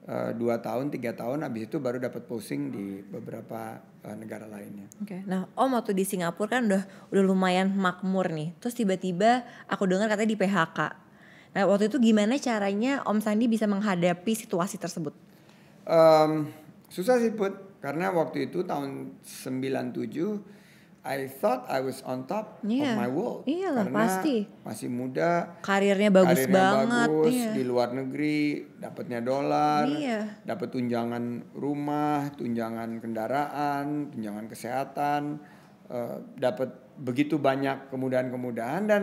S2: eh, dua tahun tiga tahun habis itu baru dapat posting di beberapa eh, negara lainnya.
S1: Oke. Nah, Om waktu di Singapura kan udah udah lumayan makmur nih. Terus tiba-tiba aku dengar katanya di PHK. Nah, waktu itu gimana caranya Om Sandi bisa menghadapi situasi tersebut?
S2: Em, susah sih put karena waktu itu tahun 97 I thought I was on top
S1: Iya.
S2: of my world
S1: Iyalah,
S2: karena
S1: pasti.
S2: masih muda
S1: Karirnya bagus
S2: karirnya
S1: banget.
S2: bagus
S1: iya.
S2: di luar negeri dapatnya dolar
S1: Iya.
S2: dapat tunjangan rumah tunjangan kendaraan tunjangan kesehatan eh, dapat begitu banyak kemudahan-kemudahan dan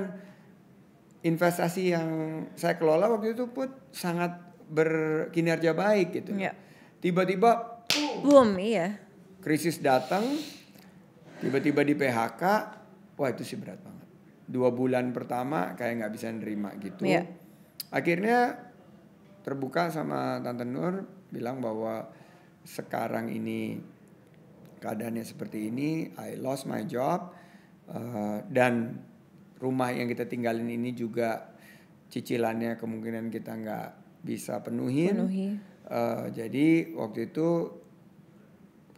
S2: investasi yang saya kelola waktu itu put sangat berkinerja baik gitu
S1: Iya.
S2: tiba-tiba
S1: Boom, iya.
S2: krisis datang tiba-tiba di PHK wah itu sih berat banget dua bulan pertama kayak nggak bisa nerima gitu
S1: Iya.
S2: akhirnya terbuka sama Tante Nur bilang bahwa sekarang ini keadaannya seperti ini I lost my job eh, dan rumah yang kita tinggalin ini juga cicilannya kemungkinan kita nggak bisa penuhin
S1: Penuhi.
S2: Eh, jadi waktu itu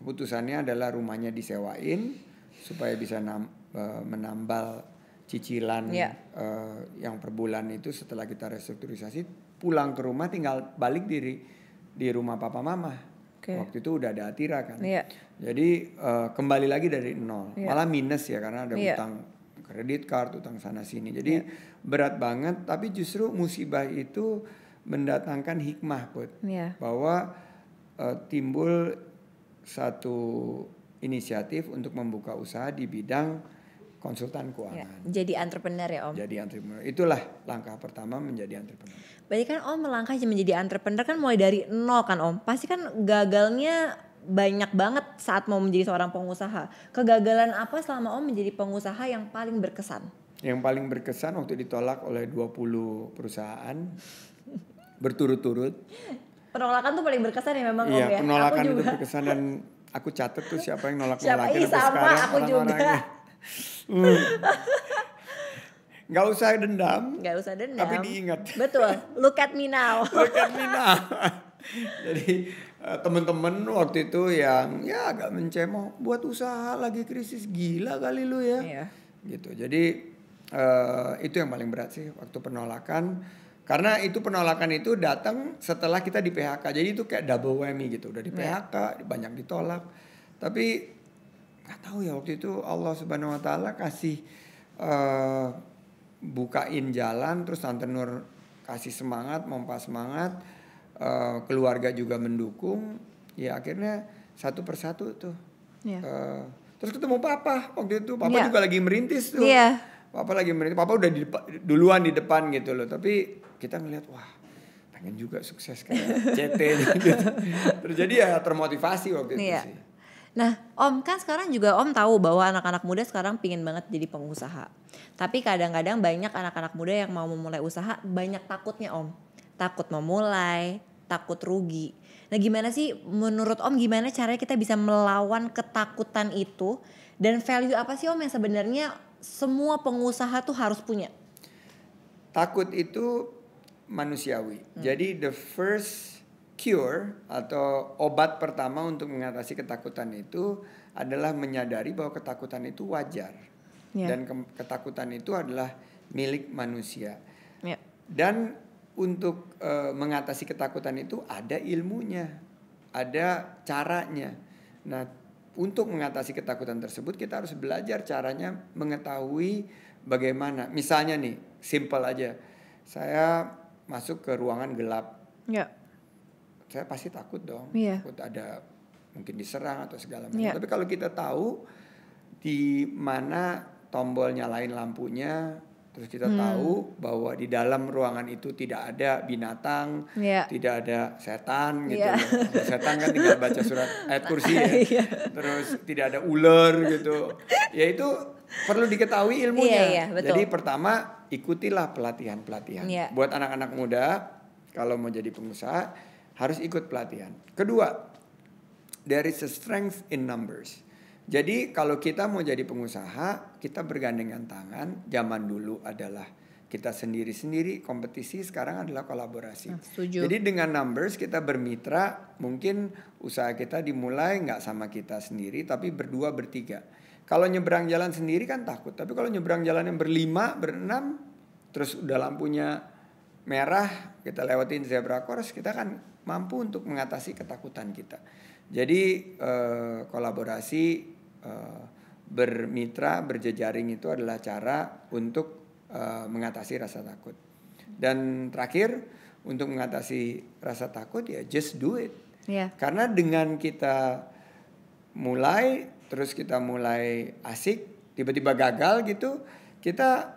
S2: keputusannya adalah rumahnya disewain supaya bisa nam- eh, menambal cicilan
S1: Iya.
S2: eh, yang per bulan itu setelah kita restrukturisasi pulang ke rumah tinggal balik diri di rumah papa mama.
S1: Oke.
S2: Waktu itu udah ada Atira kan.
S1: Iya.
S2: Jadi eh, kembali lagi dari nol.
S1: Iya.
S2: Malah minus ya karena ada
S1: Iya.
S2: utang kredit card, utang sana sini. Jadi berat banget tapi justru musibah itu mendatangkan hikmah, Put
S1: Iya.
S2: bahwa eh, timbul satu inisiatif untuk membuka usaha di bidang konsultan
S1: Iya.
S2: keuangan.
S1: Jadi entrepreneur ya Om.
S2: Jadi entrepreneur. Itulah langkah pertama menjadi entrepreneur.
S1: Berarti kan Om melangkah menjadi entrepreneur kan mulai dari nol kan Om. Pasti kan gagalnya banyak banget saat mau menjadi seorang pengusaha. Kegagalan apa selama Om menjadi pengusaha yang paling berkesan?
S2: Yang paling berkesan waktu ditolak oleh 20 perusahaan berturut-turut. [LAUGHS]
S1: Penolakan tuh paling berkesan ya memang Om
S2: Iya,
S1: ya.
S2: penolakan
S1: aku
S2: itu
S1: juga.
S2: berkesan dan aku catat tuh siapa yang nolak
S1: Siapa?
S2: nolakin
S1: Ih, sama, aku juga.
S2: Hmm. Nggak usah dendam,
S1: Gak usah dendam.
S2: tapi diingat.
S1: Betul. Look at me now. [LAUGHS]
S2: Look at me now. Jadi eh, teman-teman waktu itu yang ya agak mencemooh buat usaha lagi krisis gila kali lu ya.
S1: Iya.
S2: Gitu. Jadi eh, itu yang paling berat sih waktu penolakan. Karena itu penolakan itu datang setelah kita di PHK. Jadi itu kayak double whammy gitu. Udah di
S1: Iya.
S2: PHK, banyak ditolak. Tapi nggak tahu ya waktu itu Allah Subhanahu wa taala kasih eh, bukain jalan terus Tante Nur kasih semangat, mompa semangat, eh, keluarga juga mendukung. Ya akhirnya satu persatu tuh.
S1: Iya.
S2: Eh, terus ketemu papa waktu itu. Papa
S1: Iya.
S2: juga lagi merintis tuh.
S1: Iya.
S2: Papa lagi merintis. Papa udah di depa- duluan di depan gitu loh. Tapi kita ngeliat wah pengen juga sukses kayak CT gitu. [LAUGHS] Terus jadi ya termotivasi waktu itu
S1: Iya.
S2: sih.
S1: Nah, Om kan sekarang juga Om tahu bahwa anak-anak muda sekarang pingin banget jadi pengusaha. Tapi kadang-kadang banyak anak-anak muda yang mau memulai usaha banyak takutnya Om. Takut memulai, takut rugi. Nah, gimana sih menurut Om gimana caranya kita bisa melawan ketakutan itu dan value apa sih Om yang sebenarnya semua pengusaha tuh harus punya?
S2: Takut itu manusiawi. Jadi the first cure atau obat pertama untuk mengatasi ketakutan itu adalah menyadari bahwa ketakutan itu wajar.
S1: Ya.
S2: Dan ke- ketakutan itu adalah milik manusia.
S1: Ya.
S2: Dan untuk uh, mengatasi ketakutan itu ada ilmunya, ada caranya. Nah, untuk mengatasi ketakutan tersebut kita harus belajar caranya mengetahui bagaimana. Misalnya nih, simple aja. Saya masuk ke ruangan gelap.
S1: Ya.
S2: Saya pasti takut dong.
S1: Iya.
S2: Takut ada mungkin diserang atau segala macam.
S1: Iya.
S2: Tapi kalau kita tahu di mana tombol nyalain lampunya, terus kita
S1: Hmm.
S2: tahu bahwa di dalam ruangan itu tidak ada binatang,
S1: Iya.
S2: tidak ada setan gitu. Loh. Kalau setan kan tinggal baca surat ayat kursi ya. [LAUGHS]
S1: Iya.
S2: Terus tidak ada ular gitu. Ya itu perlu diketahui ilmunya.
S1: Iya, iya, betul.
S2: Jadi pertama ikutilah pelatihan-pelatihan.
S1: Iya.
S2: Buat anak-anak muda kalau mau jadi pengusaha harus ikut pelatihan. Kedua, there is a strength in numbers. Jadi kalau kita mau jadi pengusaha, kita bergandengan tangan. Zaman dulu adalah kita sendiri-sendiri, kompetisi sekarang adalah kolaborasi.
S1: Nah, setuju.
S2: Jadi dengan numbers kita bermitra, mungkin usaha kita dimulai nggak sama kita sendiri, tapi berdua bertiga. Kalau nyebrang jalan sendiri kan takut, tapi kalau nyebrang jalan yang berlima, berenam, terus udah lampunya merah, kita lewatin zebra cross, kita kan mampu untuk mengatasi ketakutan kita. Jadi eh, kolaborasi, eh, bermitra, berjejaring itu adalah cara untuk eh, mengatasi rasa takut. Dan terakhir untuk mengatasi rasa takut ya just do it.
S1: Iya.
S2: Karena dengan kita mulai terus kita mulai asik tiba-tiba gagal gitu, kita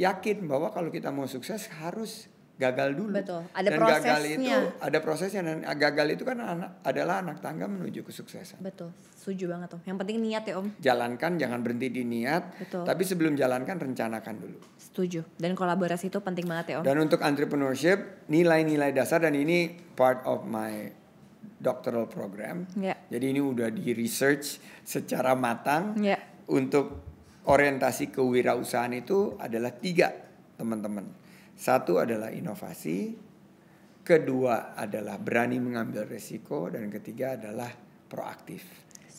S2: yakin bahwa kalau kita mau sukses harus gagal dulu.
S1: Betul, ada
S2: dan gagal
S1: prosesnya.
S2: itu ada prosesnya dan gagal itu kan anak, adalah anak tangga menuju kesuksesan.
S1: Betul. Setuju banget Om. Yang penting niat ya Om.
S2: Jalankan jangan berhenti di niat,
S1: Betul.
S2: tapi sebelum jalankan rencanakan dulu.
S1: Setuju. Dan kolaborasi itu penting banget ya Om.
S2: Dan untuk entrepreneurship, nilai-nilai dasar dan ini part of my doctoral program.
S1: Ya.
S2: Jadi ini udah di research secara matang
S1: Ya.
S2: untuk orientasi kewirausahaan itu adalah tiga teman-teman. Satu adalah inovasi, kedua adalah berani mengambil resiko, dan ketiga adalah proaktif.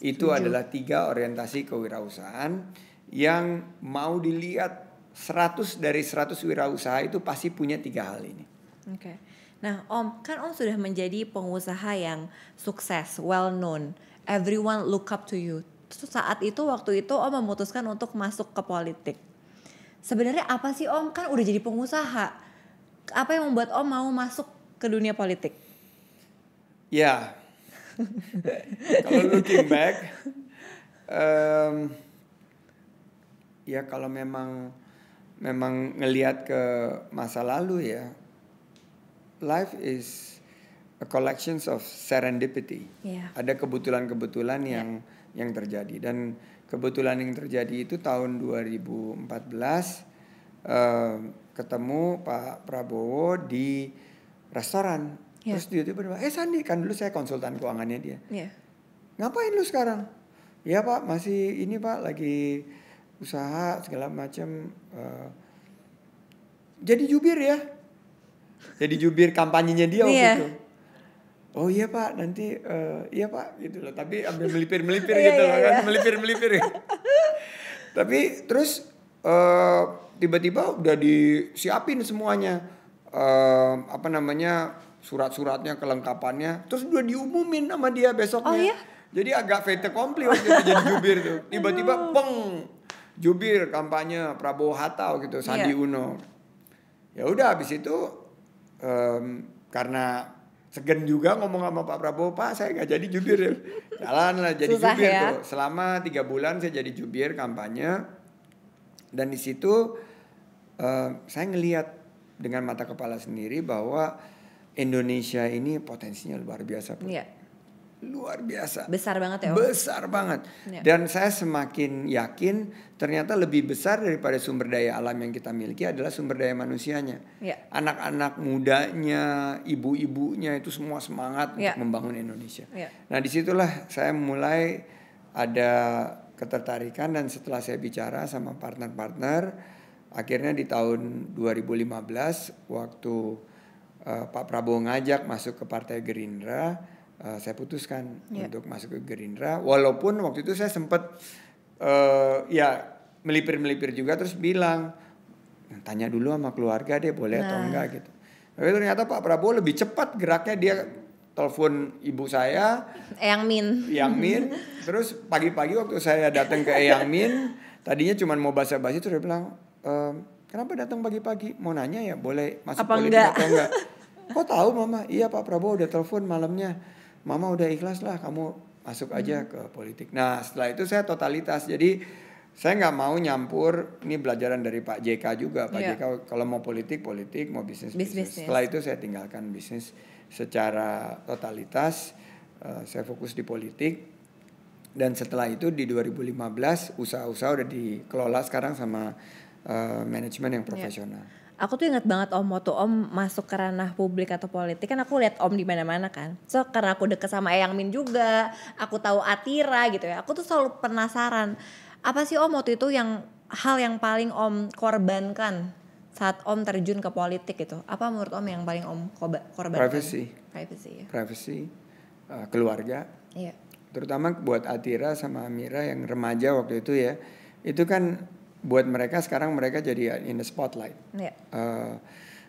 S2: Itu adalah tiga orientasi kewirausahaan yang mau dilihat 100 dari 100 wirausaha itu pasti punya tiga hal ini.
S1: Oke. Nah, Om, kan Om sudah menjadi pengusaha yang sukses, well known. Everyone look up to you. Terus saat itu waktu itu Om memutuskan untuk masuk ke politik. Sebenarnya apa sih Om? Kan udah jadi pengusaha. Apa yang membuat Om mau masuk ke dunia politik?
S2: Ya, kalau looking back, em, ya kalau memang memang ngelihat ke masa lalu ya, life is a collections of serendipity.
S1: Iya.
S2: Ada kebetulan-kebetulan yang yang terjadi dan kebetulan yang terjadi itu tahun 2014 eh, ketemu Pak Prabowo di restoran.
S1: Iya.
S2: Terus dia tiba-tiba, eh Sandi kan dulu saya konsultan keuangannya dia.
S1: Iya.
S2: Ngapain lu sekarang? Ya Pak masih ini Pak lagi usaha segala macam. eh, jadi jubir ya. Jadi jubir kampanyenya dia waktu
S1: Iya.
S2: itu. Oh iya Pak nanti eh, iya Pak gitu loh. Tapi ambil melipir melipir
S1: Iya,
S2: gitu
S1: iya,
S2: loh kan
S1: iya.
S2: melipir melipir. [LAUGHS] Tapi terus eh, tiba-tiba udah disiapin semuanya Eh, apa namanya surat-suratnya kelengkapannya. Terus udah diumumin sama dia besoknya.
S1: Oh, iya?
S2: Jadi agak fait accompli waktu itu jadi jubir tuh. [LAUGHS] Tiba-tiba peng jubir kampanye Prabowo Hatta gitu Sandi
S1: Iya.
S2: Uno. Ya udah habis itu em, karena segen juga ngomong sama Pak Prabowo Pak saya nggak jadi jubir ya. jalan lah jadi
S1: Susah
S2: jubir
S1: ya.
S2: tuh selama tiga bulan saya jadi jubir kampanye dan di situ eh, saya ngelihat dengan mata kepala sendiri bahwa Indonesia ini potensinya luar biasa Put.
S1: Iya.
S2: Luar biasa
S1: Besar banget ya Om.
S2: besar banget
S1: Iya.
S2: dan saya semakin yakin ternyata lebih besar daripada sumber daya alam yang kita miliki adalah sumber daya manusianya
S1: Iya.
S2: anak-anak mudanya ibu-ibunya itu semua semangat
S1: Iya.
S2: untuk membangun Indonesia
S1: Iya.
S2: nah di situlah saya mulai ada ketertarikan dan setelah saya bicara sama partner-partner akhirnya di tahun 2015 waktu eh, Pak Prabowo ngajak masuk ke Partai Gerindra eh, saya putuskan
S1: Iya.
S2: untuk masuk ke Gerindra walaupun waktu itu saya sempat eh, ya melipir-melipir juga terus bilang tanya dulu sama keluarga deh boleh atau
S1: Nah.
S2: enggak gitu. Tapi ternyata Pak Prabowo lebih cepat geraknya dia telepon ibu saya
S1: Eyang Min.
S2: Yang Min terus pagi-pagi waktu saya datang ke Yang Min tadinya cuma mau basa-basi terus dia bilang "Ehm, kenapa datang pagi-pagi mau nanya ya boleh masuk
S1: Apa
S2: politik
S1: enggak?"
S2: atau enggak kok tahu mama iya Pak Prabowo udah telepon malamnya mama udah ikhlas lah kamu masuk aja ke politik. Nah setelah itu saya totalitas. Jadi saya nggak mau nyampur. Ini pelajaran dari Pak JK juga. Pak
S1: Iya.
S2: JK kalau mau politik politik mau bisnis bisnis. Setelah itu saya tinggalkan bisnis secara totalitas. Eh, saya fokus di politik. Dan setelah itu di 2015 usaha-usaha udah dikelola sekarang sama eh, manajemen yang profesional.
S1: Aku tuh inget banget om waktu om masuk ke ranah publik atau politik kan aku lihat om di mana-mana kan. So karena aku deket sama Eyang Min juga, aku tahu Atira gitu ya. Aku tuh selalu penasaran apa sih om waktu itu yang hal yang paling om korbankan saat om terjun ke politik gitu. Apa menurut om yang paling om korbankan?
S2: Privacy.
S1: Privacy ya.
S2: Privacy, eh, keluarga,
S1: Iya.
S2: terutama buat Atira sama Amira yang remaja waktu itu ya, itu kan buat mereka sekarang mereka jadi in the spotlight.
S1: Iya.
S2: Eh,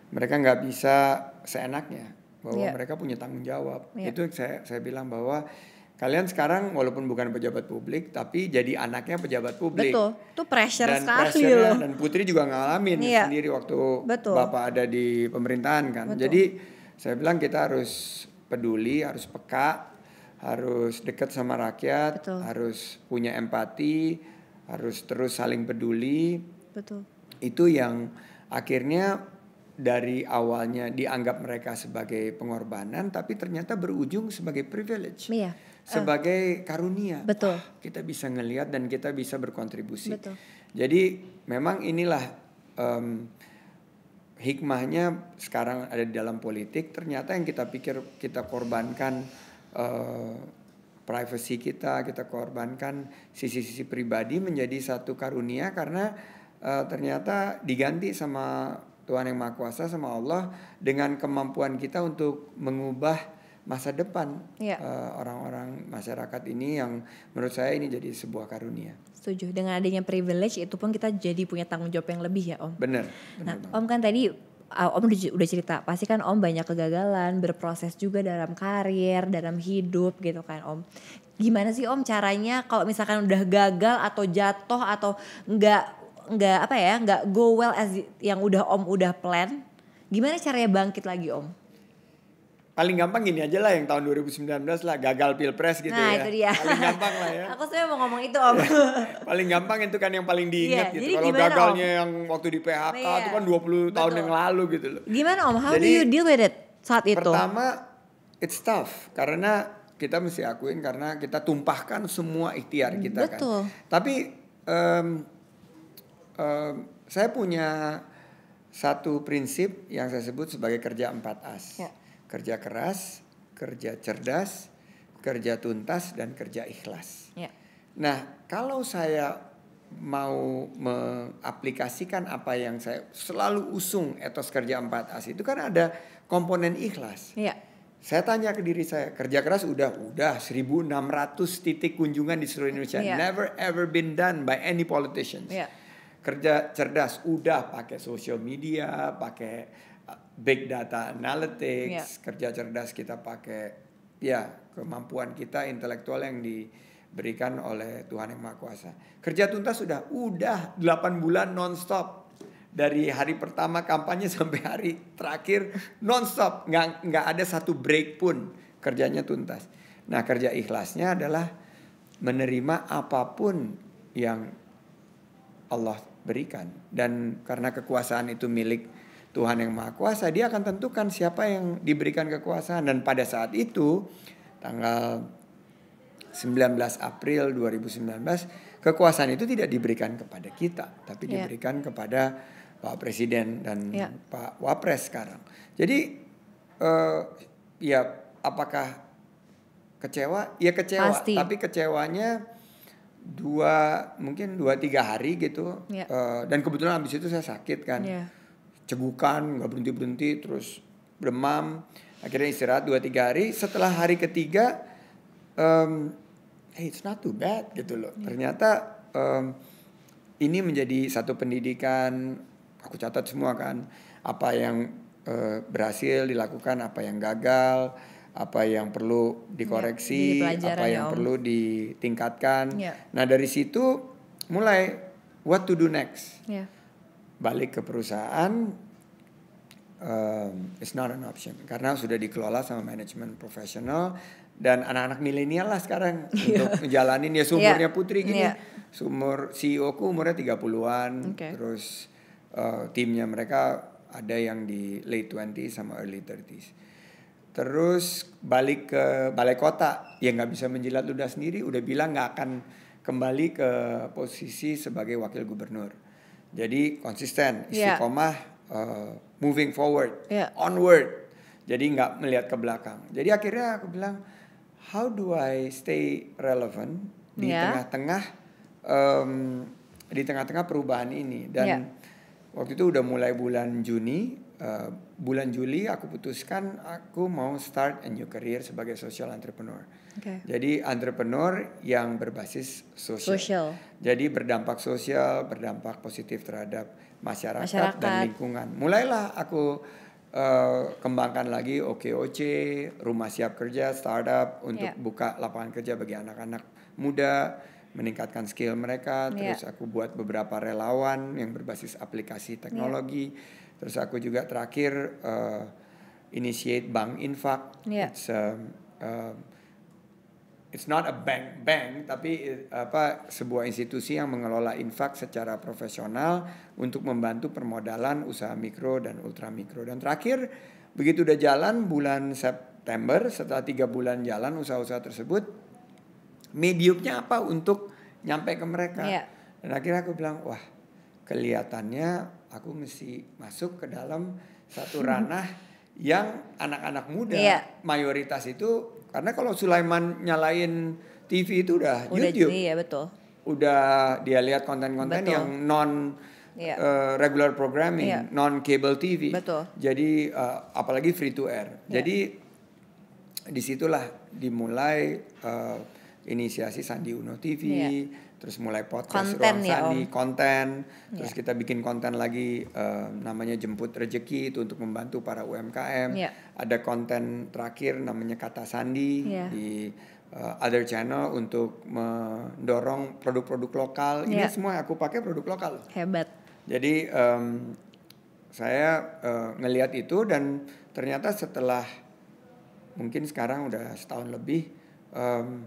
S2: mereka nggak bisa seenaknya bahwa
S1: Iya.
S2: mereka punya tanggung jawab.
S1: Iya.
S2: Itu saya saya bilang bahwa kalian sekarang walaupun bukan pejabat publik tapi jadi anaknya pejabat publik.
S1: Betul. Itu pressure
S2: dan
S1: sekali loh.
S2: dan Putri juga ngalamin
S1: Iya.
S2: sendiri waktu
S1: Betul.
S2: Bapak ada di pemerintahan kan.
S1: Betul.
S2: Jadi saya bilang kita harus peduli, harus peka, harus dekat sama rakyat,
S1: Betul.
S2: harus punya empati, harus terus saling peduli.
S1: Betul.
S2: Itu yang akhirnya dari awalnya dianggap mereka sebagai pengorbanan tapi ternyata berujung sebagai privilege.
S1: Iya.
S2: Sebagai karunia.
S1: Betul.
S2: Wah, kita bisa ngelihat dan kita bisa berkontribusi.
S1: Betul.
S2: Jadi memang inilah em, hikmahnya sekarang ada di dalam politik. Ternyata yang kita pikir kita korbankan eh, privacy kita, kita korbankan sisi-sisi pribadi menjadi satu karunia karena eh, ternyata diganti sama Tuhan yang Maha Kuasa sama Allah dengan kemampuan kita untuk mengubah masa depan
S1: Iya.
S2: eh, orang-orang masyarakat ini yang menurut saya ini jadi sebuah karunia.
S1: Setuju. Dengan adanya privilege itu pun kita jadi punya tanggung jawab yang lebih ya om.
S2: Bener.
S1: Nah,
S2: bener.
S1: Om kan tadi uh, Om udah, cerita, pasti kan Om banyak kegagalan, berproses juga dalam karir, dalam hidup gitu kan Om. Gimana sih Om caranya kalau misalkan udah gagal atau jatuh atau nggak nggak apa ya, nggak go well as yang udah Om udah plan, gimana caranya bangkit lagi Om?
S2: Paling gampang gini aja lah yang tahun 2019 lah gagal pilpres gitu
S1: nah
S2: ya.
S1: itu dia.
S2: Paling gampang lah ya. [LAUGHS]
S1: Aku sebenarnya mau ngomong itu Om.
S2: Paling gampang itu kan yang paling diingat
S1: Iya,
S2: gitu. Kalau gagalnya yang waktu di PHK
S1: Iya,
S2: itu kan 20 tahun
S1: betul.
S2: yang lalu gitu loh.
S1: gimana Om? How do
S2: Jadi,
S1: you deal with it saat itu?
S2: Pertama it's tough karena kita mesti akuin karena kita tumpahkan semua ikhtiar kita
S1: Betul.
S2: kan. Tapi em, em, saya punya satu prinsip yang saya sebut sebagai kerja empat as.
S1: Ya.
S2: Kerja keras, kerja cerdas, kerja tuntas dan kerja ikhlas.
S1: Ya.
S2: Nah, kalau saya mau mengaplikasikan apa yang saya selalu usung etos kerja 4 as itu kan ada komponen ikhlas.
S1: Iya.
S2: Saya tanya ke diri saya, kerja keras udah udah 1600 titik kunjungan di seluruh Indonesia.
S1: Iya.
S2: Never ever been done by any politicians.
S1: Iya.
S2: Kerja cerdas udah pakai social media, pakai big data analytics,
S1: Iya.
S2: kerja cerdas kita pakai ya kemampuan kita intelektual yang diberikan oleh Tuhan yang Maha Kuasa. Kerja tuntas sudah udah 8 bulan nonstop dari hari pertama kampanye [LAUGHS] sampai hari terakhir nonstop nggak nggak ada satu break pun kerjanya tuntas. Nah kerja ikhlasnya adalah menerima apa pun yang Allah berikan dan karena kekuasaan itu milik Tuhan yang Maha Kuasa dia akan tentukan siapa yang diberikan kekuasaan dan pada saat itu tanggal 19 April 2019 kekuasaan itu tidak diberikan kepada kita tapi
S1: Iya.
S2: diberikan kepada Pak Presiden dan
S1: Iya.
S2: Pak Wapres sekarang. Jadi eh, ya apakah kecewa? Ya kecewa,
S1: Pasti.
S2: tapi kecewanya dua mungkin dua tiga hari gitu.
S1: Iya.
S2: Eh, dan kebetulan habis itu saya sakit kan,
S1: Iya.
S2: Cegukan nggak berhenti berhenti terus demam. Akhirnya istirahat dua tiga hari. Setelah hari ketiga, em, hey it's not too bad gitu loh. Ternyata em, ini menjadi satu pendidikan aku catat semua kan apa yang uh, berhasil dilakukan apa yang gagal apa yang perlu dikoreksi
S1: Ya,
S2: apa
S1: ya,
S2: yang
S1: Om.
S2: perlu ditingkatkan
S1: Ya.
S2: nah dari situ mulai what to do next
S1: Ya.
S2: Balik ke perusahaan um, it's not an option karena sudah dikelola sama manajemen profesional dan anak-anak milenial lah sekarang [LAUGHS] untuk ngejalanin ya sumurnya
S1: Iya.
S2: Putri gini
S1: Iya.
S2: sumur CEO ku umurnya 30-an
S1: Oke.
S2: terus uh, timnya mereka ada yang di late 20 sama early 30s terus balik ke balai kota ya nggak bisa menjilat ludah sendiri udah bilang nggak akan kembali ke posisi sebagai wakil gubernur jadi konsisten
S1: Iya.
S2: istiqomah uh, moving forward
S1: Iya.
S2: onward jadi nggak melihat ke belakang jadi akhirnya aku bilang how do I stay relevant di
S1: Iya.
S2: tengah-tengah em, di tengah-tengah perubahan ini dan
S1: Iya.
S2: waktu itu udah mulai bulan Juni eh, bulan Juli aku putuskan aku mau start a new career sebagai social entrepreneur
S1: Oke.
S2: jadi entrepreneur yang berbasis sosial
S1: Social.
S2: jadi berdampak sosial berdampak positif terhadap masyarakat,
S1: Masyarakat.
S2: dan lingkungan mulailah aku eh, kembangkan lagi OKOC rumah siap kerja startup untuk
S1: Iya.
S2: buka lapangan kerja bagi anak-anak muda meningkatkan skill mereka terus aku buat beberapa relawan yang berbasis aplikasi teknologi terus aku juga terakhir eh, initiate bank infak
S1: Iya.
S2: It's, um, um, it's not a bank bank tapi eh, apa sebuah institusi yang mengelola infak secara profesional untuk membantu permodalan usaha mikro dan ultra mikro dan terakhir begitu udah jalan bulan September setelah tiga bulan jalan usaha-usaha tersebut mediumnya apa untuk nyampe ke mereka
S1: Iya.
S2: dan akhirnya aku bilang wah kelihatannya aku mesti masuk ke dalam satu ranah yang anak-anak muda
S1: Iya.
S2: mayoritas itu karena kalau Sulaiman nyalain TV itu udah,
S1: Udah
S2: YouTube
S1: iya betul.
S2: udah dia lihat konten-konten yang non
S1: Iya.
S2: eh, regular programming,
S1: Iya.
S2: non cable TV.
S1: Betul.
S2: Jadi eh, apalagi free to air.
S1: Iya.
S2: Jadi di situlah dimulai eh, inisiasi Sandi Uno TV,
S1: Iya.
S2: Terus mulai podcast
S1: Konten
S2: Ruang
S1: ya,
S2: Sandi,
S1: Om.
S2: konten, terus
S1: Iya.
S2: kita bikin konten lagi eh, namanya Jemput Rezeki itu untuk membantu para UMKM.
S1: Iya.
S2: Ada konten terakhir namanya Kata Sandi
S1: Iya.
S2: di uh, other channel untuk mendorong produk-produk lokal. Ini
S1: Iya.
S2: semua aku pakai produk lokal.
S1: Hebat.
S2: Jadi em, saya uh, ngelihat itu dan ternyata setelah mungkin sekarang udah setahun lebih em,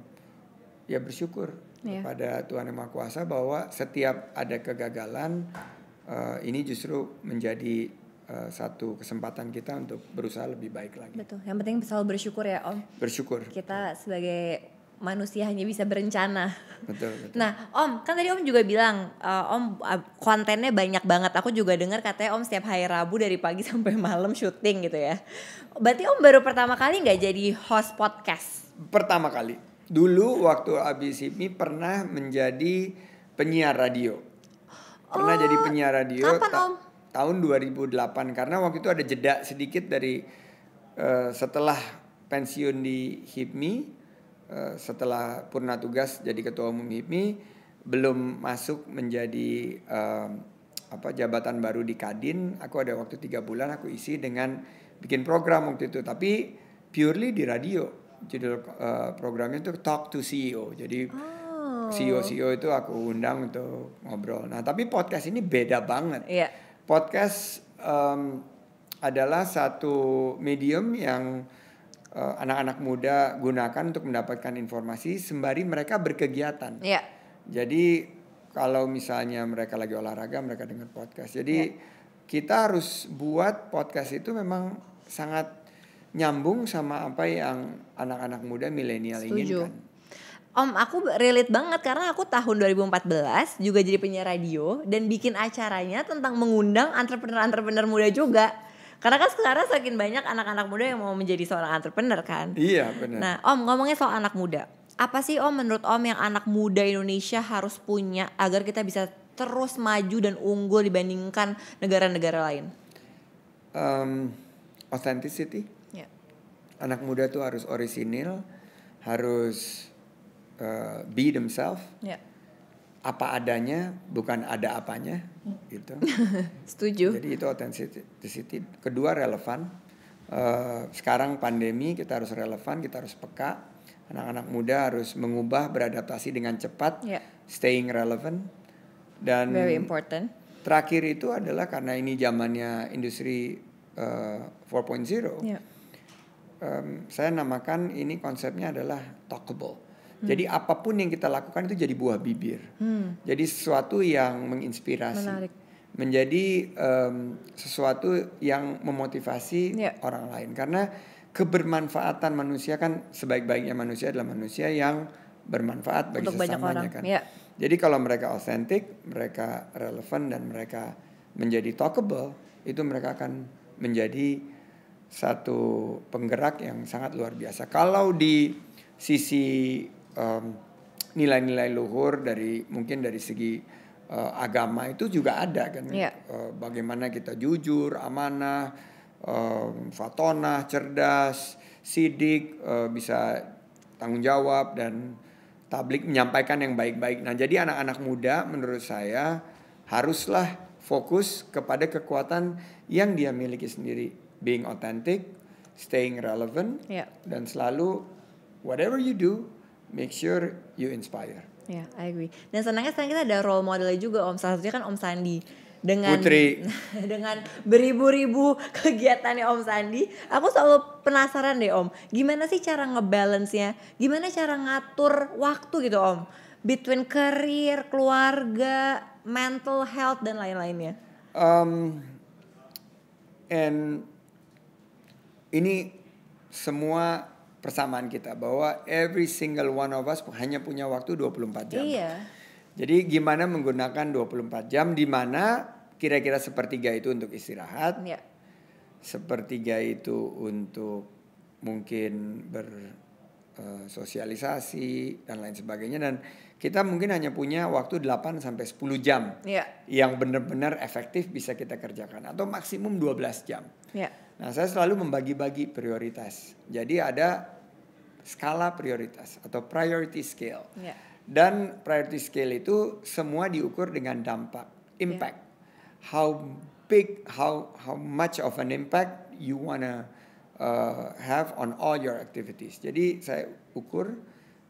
S2: ya bersyukur
S1: Iya.
S2: kepada Tuhan Yang Maha Kuasa bahwa setiap ada kegagalan uh, ini justru menjadi uh, satu kesempatan kita untuk berusaha lebih baik lagi.
S1: Betul. Yang penting selalu bersyukur ya Om.
S2: Bersyukur.
S1: Kita sebagai manusia hanya bisa berencana.
S2: Betul, betul.
S1: Nah, Om, kan tadi Om juga bilang uh, Om uh, kontennya banyak banget. Aku juga dengar katanya Om setiap hari Rabu dari pagi [LAUGHS] sampai malam syuting gitu ya. Berarti Om baru pertama kali nggak jadi host podcast?
S2: Pertama kali. Dulu waktu abis ini pernah menjadi penyiar radio. Pernah
S1: Oh,
S2: jadi penyiar radio
S1: kapan, Om?
S2: tahun 2008 karena waktu itu ada jeda sedikit dari eh, setelah pensiun di HIPMI eh, setelah purna tugas jadi ketua umum HIPMI belum masuk menjadi eh, apa jabatan baru di Kadin aku ada waktu tiga bulan aku isi dengan bikin program waktu itu tapi purely di radio judul eh, programnya itu Talk to CEO jadi
S1: Oh.
S2: CEO CEO itu aku undang untuk ngobrol. Nah tapi podcast ini beda banget.
S1: Iya.
S2: Podcast em, adalah satu medium yang eh, anak-anak muda gunakan untuk mendapatkan informasi sembari mereka berkegiatan.
S1: Iya.
S2: Jadi kalau misalnya mereka lagi olahraga mereka dengar podcast. Jadi kita harus buat podcast itu memang sangat nyambung sama apa yang anak-anak muda milenial inginkan.
S1: Om, aku relate banget karena aku tahun 2014 juga jadi penyiar radio dan bikin acaranya tentang mengundang entrepreneur-entrepreneur muda juga. Karena kan sekarang semakin banyak anak-anak muda yang mau menjadi seorang entrepreneur kan.
S2: Iya benar.
S1: Nah, Om ngomongnya soal anak muda. Apa sih Om menurut Om yang anak muda Indonesia harus punya agar kita bisa terus maju dan unggul dibandingkan negara-negara lain?
S2: um, authenticity. Anak muda tuh harus orisinil, harus uh, be themselves.
S1: Ya.
S2: apa adanya, bukan ada apanya, gitu. [LAUGHS]
S1: Setuju.
S2: Jadi itu authenticity. Kedua relevan. Uh, sekarang pandemi kita harus relevan, kita harus peka. Anak-anak muda harus mengubah, beradaptasi dengan cepat,
S1: Yeah.
S2: staying relevant. Dan
S1: Very important.
S2: terakhir itu adalah karena ini zamannya industri uh, 4.0.
S1: Yeah.
S2: Em, saya namakan ini konsepnya adalah talkable.
S1: Hmm.
S2: Jadi apa pun yang kita lakukan itu jadi buah bibir. Jadi sesuatu yang menginspirasi.
S1: Menarik.
S2: Menjadi em, sesuatu yang memotivasi
S1: Ya.
S2: orang lain. Karena kebermanfaatan manusia kan sebaik-baiknya manusia adalah manusia yang bermanfaat bagi
S1: Untuk banyak
S2: sesamanya
S1: orang.
S2: kan.
S1: Ya.
S2: Jadi kalau mereka otentik, mereka relevan dan mereka menjadi talkable, itu mereka akan menjadi satu penggerak yang sangat luar biasa. Kalau di sisi em, nilai-nilai luhur dari mungkin dari segi eh, agama itu juga ada kan.
S1: Iya.
S2: Eh, bagaimana kita jujur, amanah, em, fatonah, cerdas, sidik, eh, bisa tanggung jawab dan tablik menyampaikan yang baik-baik. Nah, jadi anak-anak muda menurut saya haruslah fokus kepada kekuatan yang dia miliki sendiri, being authentic, staying relevant,
S1: Ya.
S2: dan selalu whatever you do, make sure you inspire.
S1: Ya, I agree. Dan senangnya sekarang kita ada role modelnya juga Om. Salah satunya kan Om Sandi. Dengan
S2: Putri. [LAUGHS]
S1: dengan beribu-ribu kegiatannya Om Sandi, aku selalu penasaran deh Om, gimana sih cara ngebalance-nya? Gimana cara ngatur waktu gitu Om? Between career, keluarga, mental health dan lain-lainnya.
S2: Um, and ini semua persamaan kita bahwa every single one of us hanya punya waktu 24 jam.
S1: Iya.
S2: Jadi gimana menggunakan 24 jam di mana kira-kira sepertiga itu untuk istirahat,
S1: Ya.
S2: sepertiga itu untuk mungkin bersosialisasi dan lain sebagainya dan kita mungkin hanya punya waktu 8 sampai 10 jam
S1: Ya.
S2: yang benar-benar efektif bisa kita kerjakan atau maksimum 12 jam.
S1: Ya.
S2: Nah, saya selalu membagi-bagi prioritas. Jadi ada skala prioritas atau priority scale.
S1: Ya.
S2: Dan priority scale itu semua diukur dengan dampak, impact. How big, how how much of an impact you wanna uh, have on all your activities. Jadi saya ukur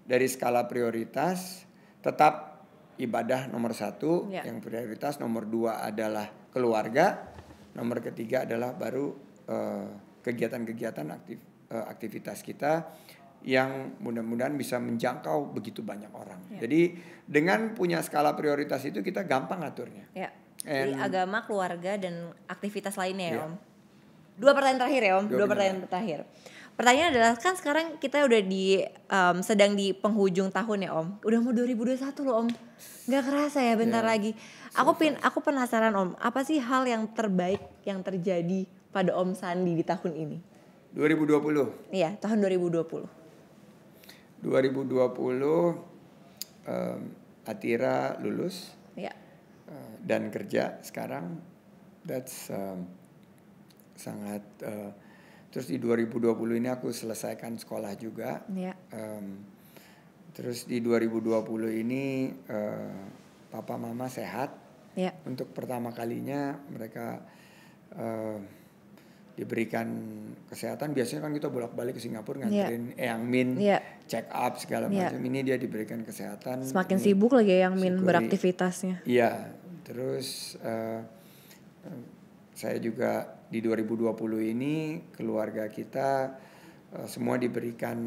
S2: dari skala prioritas tetap ibadah nomor satu,
S1: Ya.
S2: yang prioritas nomor dua adalah keluarga, nomor ketiga adalah baru uh, kegiatan-kegiatan aktif, uh, aktivitas kita yang mudah-mudahan bisa menjangkau begitu banyak orang.
S1: Ya.
S2: Jadi dengan punya skala prioritas itu kita gampang ngaturnya.
S1: Ya. Jadi
S2: And-
S1: agama, keluarga dan aktivitas lainnya ya,
S2: Iya.
S1: Om. Dua pertanyaan terakhir ya, Om.
S2: Dua
S1: Dua, pertanyaan terakhir. Pertanyaan adalah kan sekarang kita udah di em, sedang di penghujung tahun ya, Om. Udah mau 2021 loh, Om. Nggak kerasa ya bentar
S2: Ya.
S1: lagi. Aku pin aku penasaran, Om. Apa sih hal yang terbaik yang terjadi pada Om Sandi di tahun ini?
S2: 2020.
S1: Iya, tahun 2020.
S2: 2020 em, Atira lulus
S1: Iya.
S2: eh, dan kerja sekarang. That's em, sangat eh, terus di 2020 ini aku selesaikan sekolah juga.
S1: Iya.
S2: Em, terus di 2020 ini eh, papa mama sehat.
S1: Iya.
S2: Untuk pertama kalinya mereka eh, diberikan kesehatan. Biasanya kan kita bolak-balik ke Singapura nganterin Eyang Min,
S1: Iya.
S2: check up segala
S1: Iya.
S2: macam. Ini dia diberikan kesehatan.
S1: Semakin
S2: Ini-
S1: sibuk lagi ya yang Min beraktivitasnya.
S2: Iya, terus eh, saya juga di 2020 ini keluarga kita eh, semua diberikan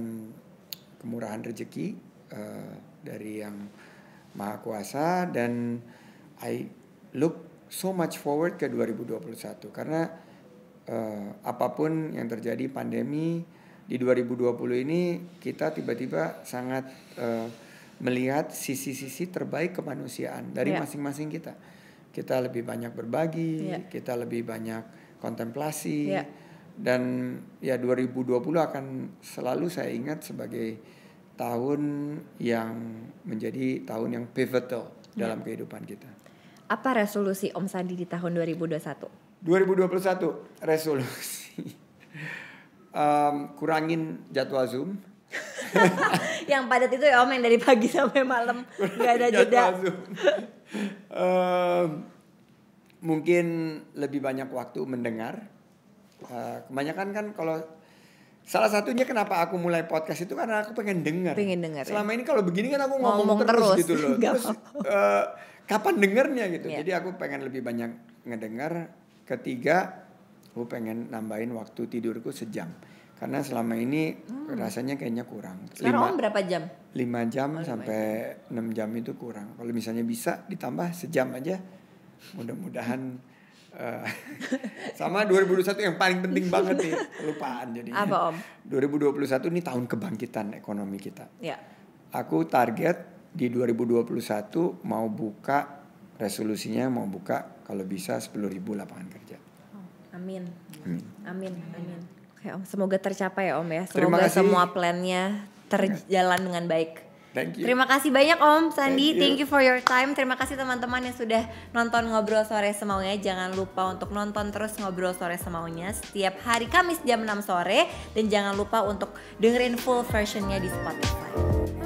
S2: kemurahan rezeki eh, dari yang maha kuasa dan I look so much forward ke 2021 karena eh, apa pun yang terjadi pandemi di 2020 ini kita tiba-tiba sangat eh, melihat sisi-sisi terbaik kemanusiaan dari
S1: Ya.
S2: masing-masing kita. Kita lebih banyak berbagi,
S1: Ya.
S2: kita lebih banyak kontemplasi
S1: Ya.
S2: dan ya 2020 akan selalu saya ingat sebagai tahun yang menjadi tahun yang pivotal
S1: Ya.
S2: dalam kehidupan kita.
S1: Apa resolusi Om Sandi di tahun 2021?
S2: 2021 resolusi Em, kurangin jadwal zoom [LAUGHS]
S1: yang padat itu ya om yang dari pagi sampai malam nggak ada jeda.
S2: um, mungkin lebih banyak waktu mendengar. Uh, kebanyakan kan kalau salah satunya kenapa aku mulai podcast itu karena aku pengen dengar.
S1: Pengen dengar. Ya.
S2: Selama ini kalau begini kan aku ngomong, ngomong terus, terus gitu loh. [LAUGHS] terus uh, kapan dengernya gitu. Yeah. Jadi aku pengen lebih banyak ngedengar. Ketiga, aku pengen nambahin waktu tidurku sejam karena selama ini hmm. rasanya kayaknya kurang.
S1: Sekarang om berapa jam?
S2: 5 jam oh, sampai enam jam itu kurang. Kalau misalnya bisa ditambah sejam aja, mudah-mudahan uh, [LAUGHS] sama 2021 yang paling penting [LAUGHS] banget nih kelupaan jadi.
S1: Apa om?
S2: 2021 ini tahun kebangkitan ekonomi kita.
S1: Ya.
S2: Aku target di 2021 mau buka resolusinya mau buka kalau bisa 10.000 lapangan kerja.
S1: Oh, amin. Amin. Amin. Amin. Oke Om, semoga tercapai ya Om ya. Semoga semua plannya terjalan dengan baik.
S2: Thank you.
S1: Terima kasih banyak Om Sandi. Thank you. Thank you for your time. Terima kasih teman-teman yang sudah nonton ngobrol sore semaunya. Jangan lupa untuk nonton terus ngobrol sore semaunya setiap hari Kamis jam 6 sore dan jangan lupa untuk dengerin full versionnya di Spotify.